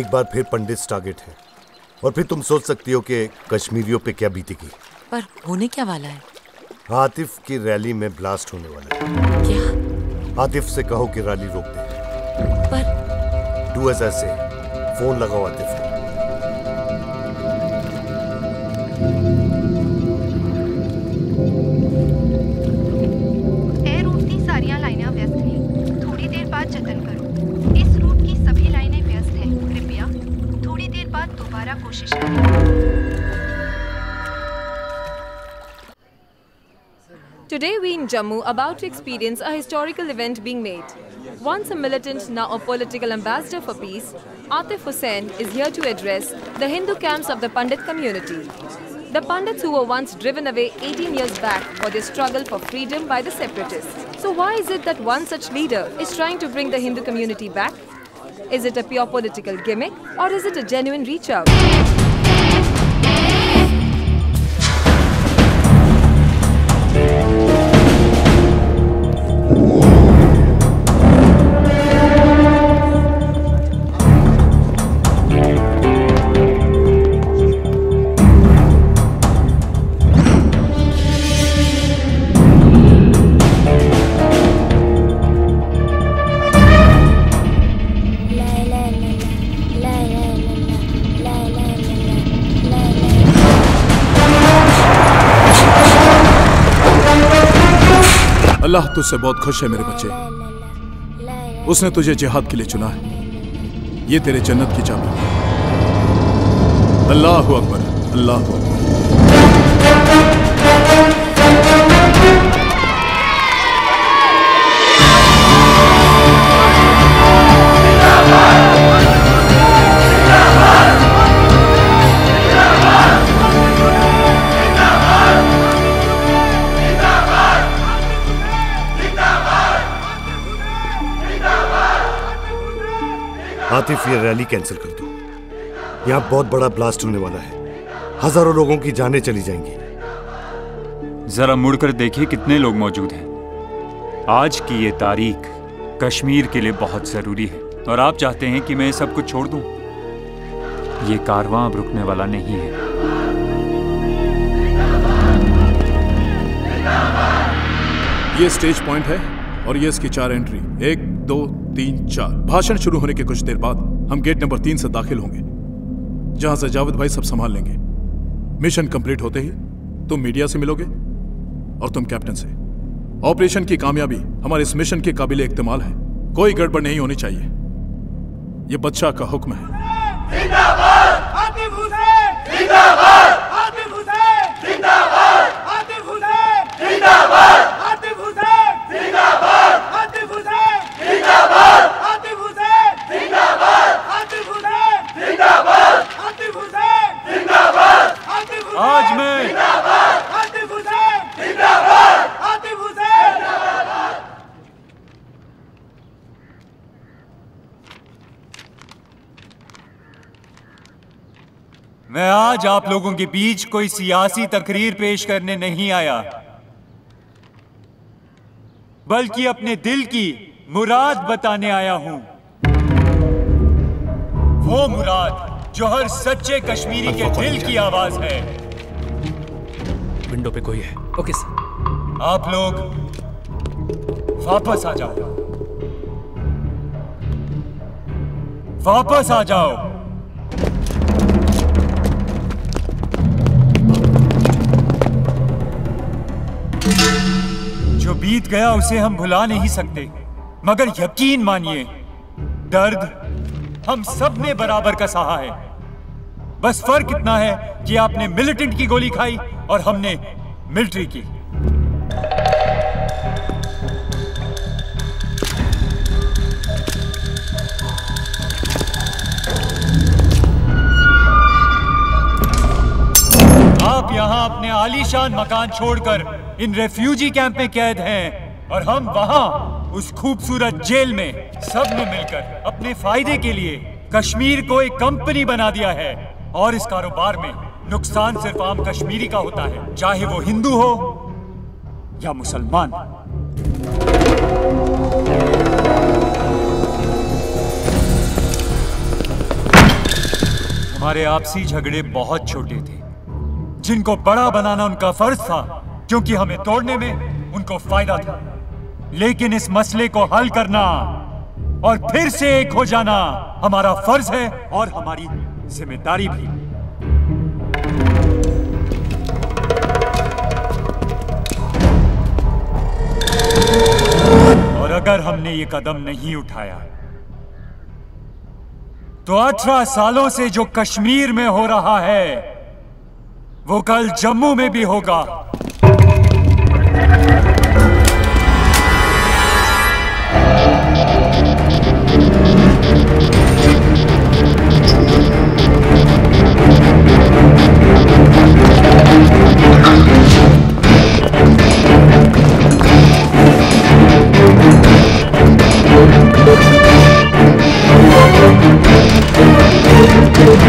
एक बार फिर पंडित टारगेट है। और फिर तुम सोच सकती हो कि कश्मीरियों पे क्या बीतेगी। पर होने क्या वाला है? आतिफ की रैली में ब्लास्ट होने वाला है। क्या? आतिफ से कहो कि रैली रोक दे। पर डू एज ऐसे फ़ोन लगाओ Atif. Jammu about to experience a historical event being made. Once a militant, now a political ambassador for peace, Atif Hussain is here to address the Hindu camps of the Pandit community. The Pandits who were once driven away 18 years back for their struggle for freedom by the separatists. So why is it that one such leader is trying to bring the Hindu community back? Is it a pure political gimmick or is it a genuine reach out? अल्लाह तुझसे बहुत खुश है मेरे बच्चे। उसने तुझे जिहाद के लिए चुना है। ये तेरे जन्नत की चाबी अल्लाह अकबर अल्लाह अकबर। आतिफ ये रैली कैंसिल कर दो। यहाँ बहुत बड़ा ब्लास्ट होने वाला है। हज़ारों लोगों की जानें चली जाएँगी। जरा मुड़कर देखिए कितने लोग मौजूद हैं। आज की ये तारीख कश्मीर के लिए बहुत ज़रूरी है और आप चाहते हैं कि मैं सब कुछ छोड़ दूँ? ये कारवां अब रुकने वाला नहीं है। ये स्टेज पॉइंट है। और ये इसकी चार एंट्री एक दो तीन चार। भाषण शुरू होने के कुछ देर बाद हम गेट नंबर तीन से दाखिल होंगे जहाँ से जावेद भाई सब संभाल लेंगे। मिशन कंप्लीट होते ही तुम मीडिया से मिलोगे और तुम कैप्टन से। ऑपरेशन की कामयाबी हमारे इस मिशन के काबिल इस्तेमाल है। कोई गड़बड़ नहीं होनी चाहिए। ये बच्चा का हुक्म है। जिंदाबाद! आज मैं आतिफ हुसैन आतिफ हुसैन मैं आज आप लोगों के बीच कोई सियासी तकरीर पेश करने नहीं आया, बल्कि अपने दिल की मुराद बताने आया हूँ। वो मुराद जो हर सच्चे कश्मीरी के दिल की आवाज़ है। विंडो पे कोई है। Okay, sir. आप लोग वापस आ जाओ। वापस आ जाओ। जो बीत गया उसे हम भुला नहीं सकते। मगर यकीन मानिए, दर्द हम सबने बराबर का सहा है। बस फ़र्क इतना है कि आपने मिलिटेंट की गोली खाई और हमने मिलिट्री की। आप यहाँ अपने आलीशान मकान छोड़कर इन रेफ्यूजी कैंप में कैद हैं और हम वहाँ उस खूबसूरत जेल में सबने मिलकर अपने फ़ायदे के लिए कश्मीर को एक कंपनी बना दिया है और इस कारोबार में नुकसान सिर्फ़ आम कश्मीरी का होता है। चाहे वो हिंदू हो या मुसलमान। हमारे आपसी झगड़े बहुत छोटे थे। जिनको बड़ा बनाना उनका फ़र्ज़ था, क्योंकि हमें तोड़ने में उनको फ़ायदा था। लेकिन इस मसले को हल करना और फिर से एक हो जाना हमारा फ़र्ज़ है और हमारी ज़िम्मेदारी भी। और अगर हमने ये कदम नहीं उठाया तो अठारह सालों से जो कश्मीर में हो रहा है, वो कल जम्मू में भी होगा। you.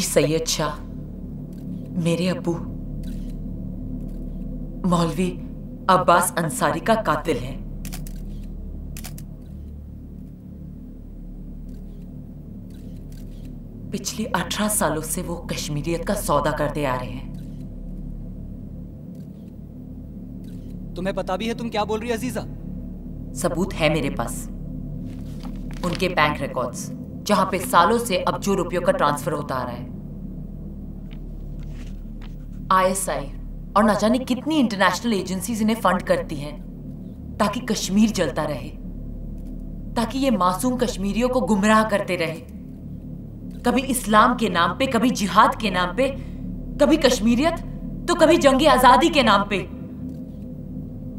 हाजी सैयद शाह मेरे अबू मौलवी अब्बास अंसारी का कातिल है। पिछले अठारह सालों से वो कश्मीरियत का सौदा करते आ रहे हैं। तुम्हें पता भी है तुम क्या बोल रही अजीजा? सबूत है मेरे पास। उनके बैंक रिकॉर्ड्स जहाँ पे सालों से अबजो रुपयों का ट्रांसफ़र होता आ रहा है। आईएसआई और न जाने कितनी इंटरनेशनल एजेंसीज इन्हें फंड करती हैं, ताकि कश्मीर जलता रहे, ताकि ये मासूम कश्मीरियों को गुमराह करते रहे। कभी इस्लाम के नाम पे, कभी जिहाद के नाम पे, कभी कश्मीरियत तो कभी जंग आज़ादी के नाम पे।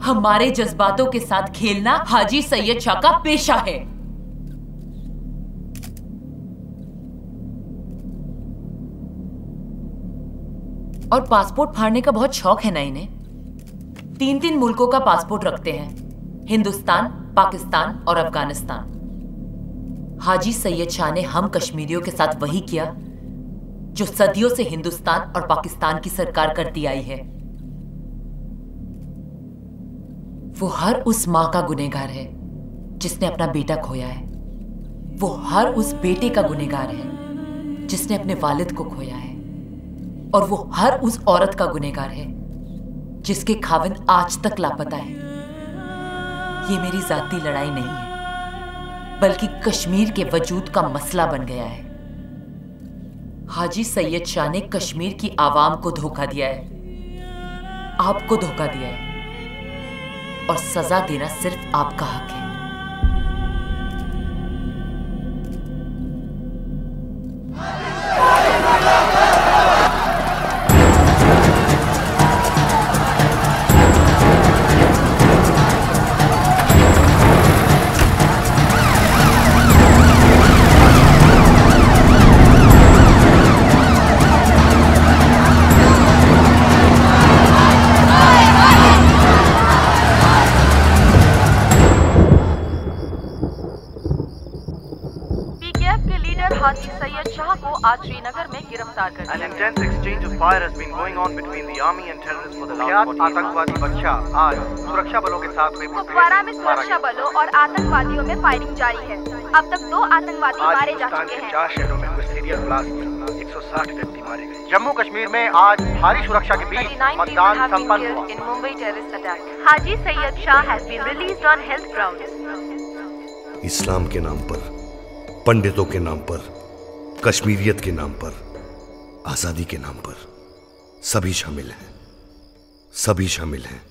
हमारे जज्बातों के साथ खेलना हाजी सैयद शाह का पेशा है। और पासपोर्ट फाड़ने का बहुत शौक है ना इन्हें। तीन तीन मुल्कों का पासपोर्ट रखते हैं। हिंदुस्तान, पाकिस्तान और अफ़गानिस्तान। हाजी सैयद शाह ने हम कश्मीरियों के साथ वही किया, जो सदियों से हिंदुस्तान और पाकिस्तान की सरकार करती आई है। वो हर उस माँ का गुनेगार है, जिसने अपना बेटा खोया है। वो हर उस बेटे का गुनेगार है, जिसने अपने वालिद को खोया है। और वो हर उस औरत का गुनेगार है, जिसके खाविन आज तक लापता है। ये मेरी जाती लड़ाई नहीं है, बल्कि कश्मीर के वजूद का मसला बन गया है। हाजी सैयद शाह ने कश्मीर की आवाम को धोखा दिया है, आपको धोखा दिया है, और सजा देना सिर्फ़ आपका हक है। गिरफ़्तार कर An लिया intense exchange of fire has been going on between the army and terrorists for the last 40 आतंकवादी बच्चा आज सुरक्षा बलों के साथ हुई कुपवारा में सुरक्षा बलों और आतंकवादियों में फायरिंग जारी है। अब तक दो आतंकवादी मारे जा चुके हैं। चार शहरों में हुए सीरियल ब्लास्ट में 160 व्यक्ति मारे गए। जम्मू कश्मीर में आज भारी सुरक्षा के बीच मतदान संपन्न हुआ। in Mumbai terrorist attack. Haji Sayyid Shah has been released on health grounds. इस्लाम के नाम पर पंडितों के नाम पर कश्मीरियत के नाम पर। आज़ादी के नाम पर सभी शामिल हैं। सभी शामिल हैं।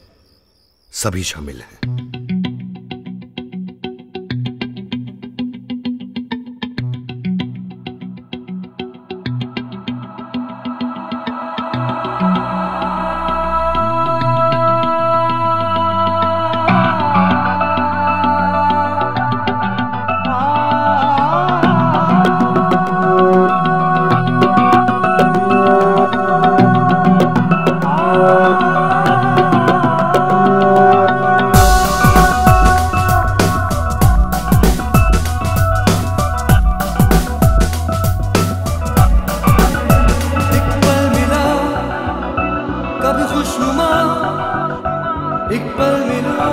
सभी शामिल हैं। एक पल मिला,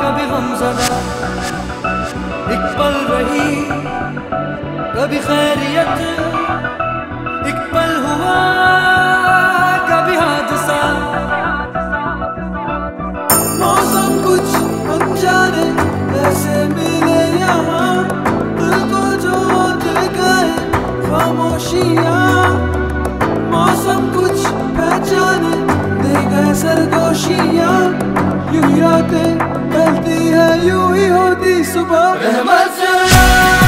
कभी हम सदा। एक पल रही, कभी खैरियत। एक पल हुआ, कभी हादसा। मौसम कुछ अच्छा अनजाने ऐसे मिले यहाँ। दिल को जो दिल गए खामोशिया। सरगोशियाँ यूँ ही रातें ढलती है यूँ ही होती सुबह। रहमत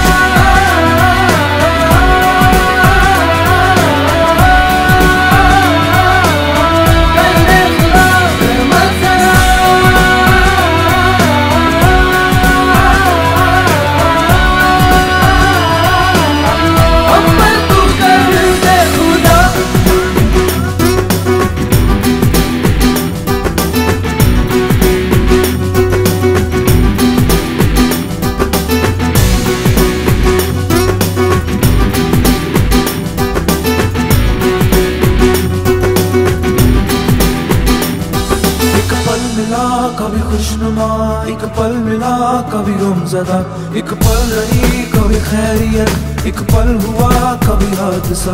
गमजदा एक पल रही कभी खैरियत एक पल हुआ कभी हादसा।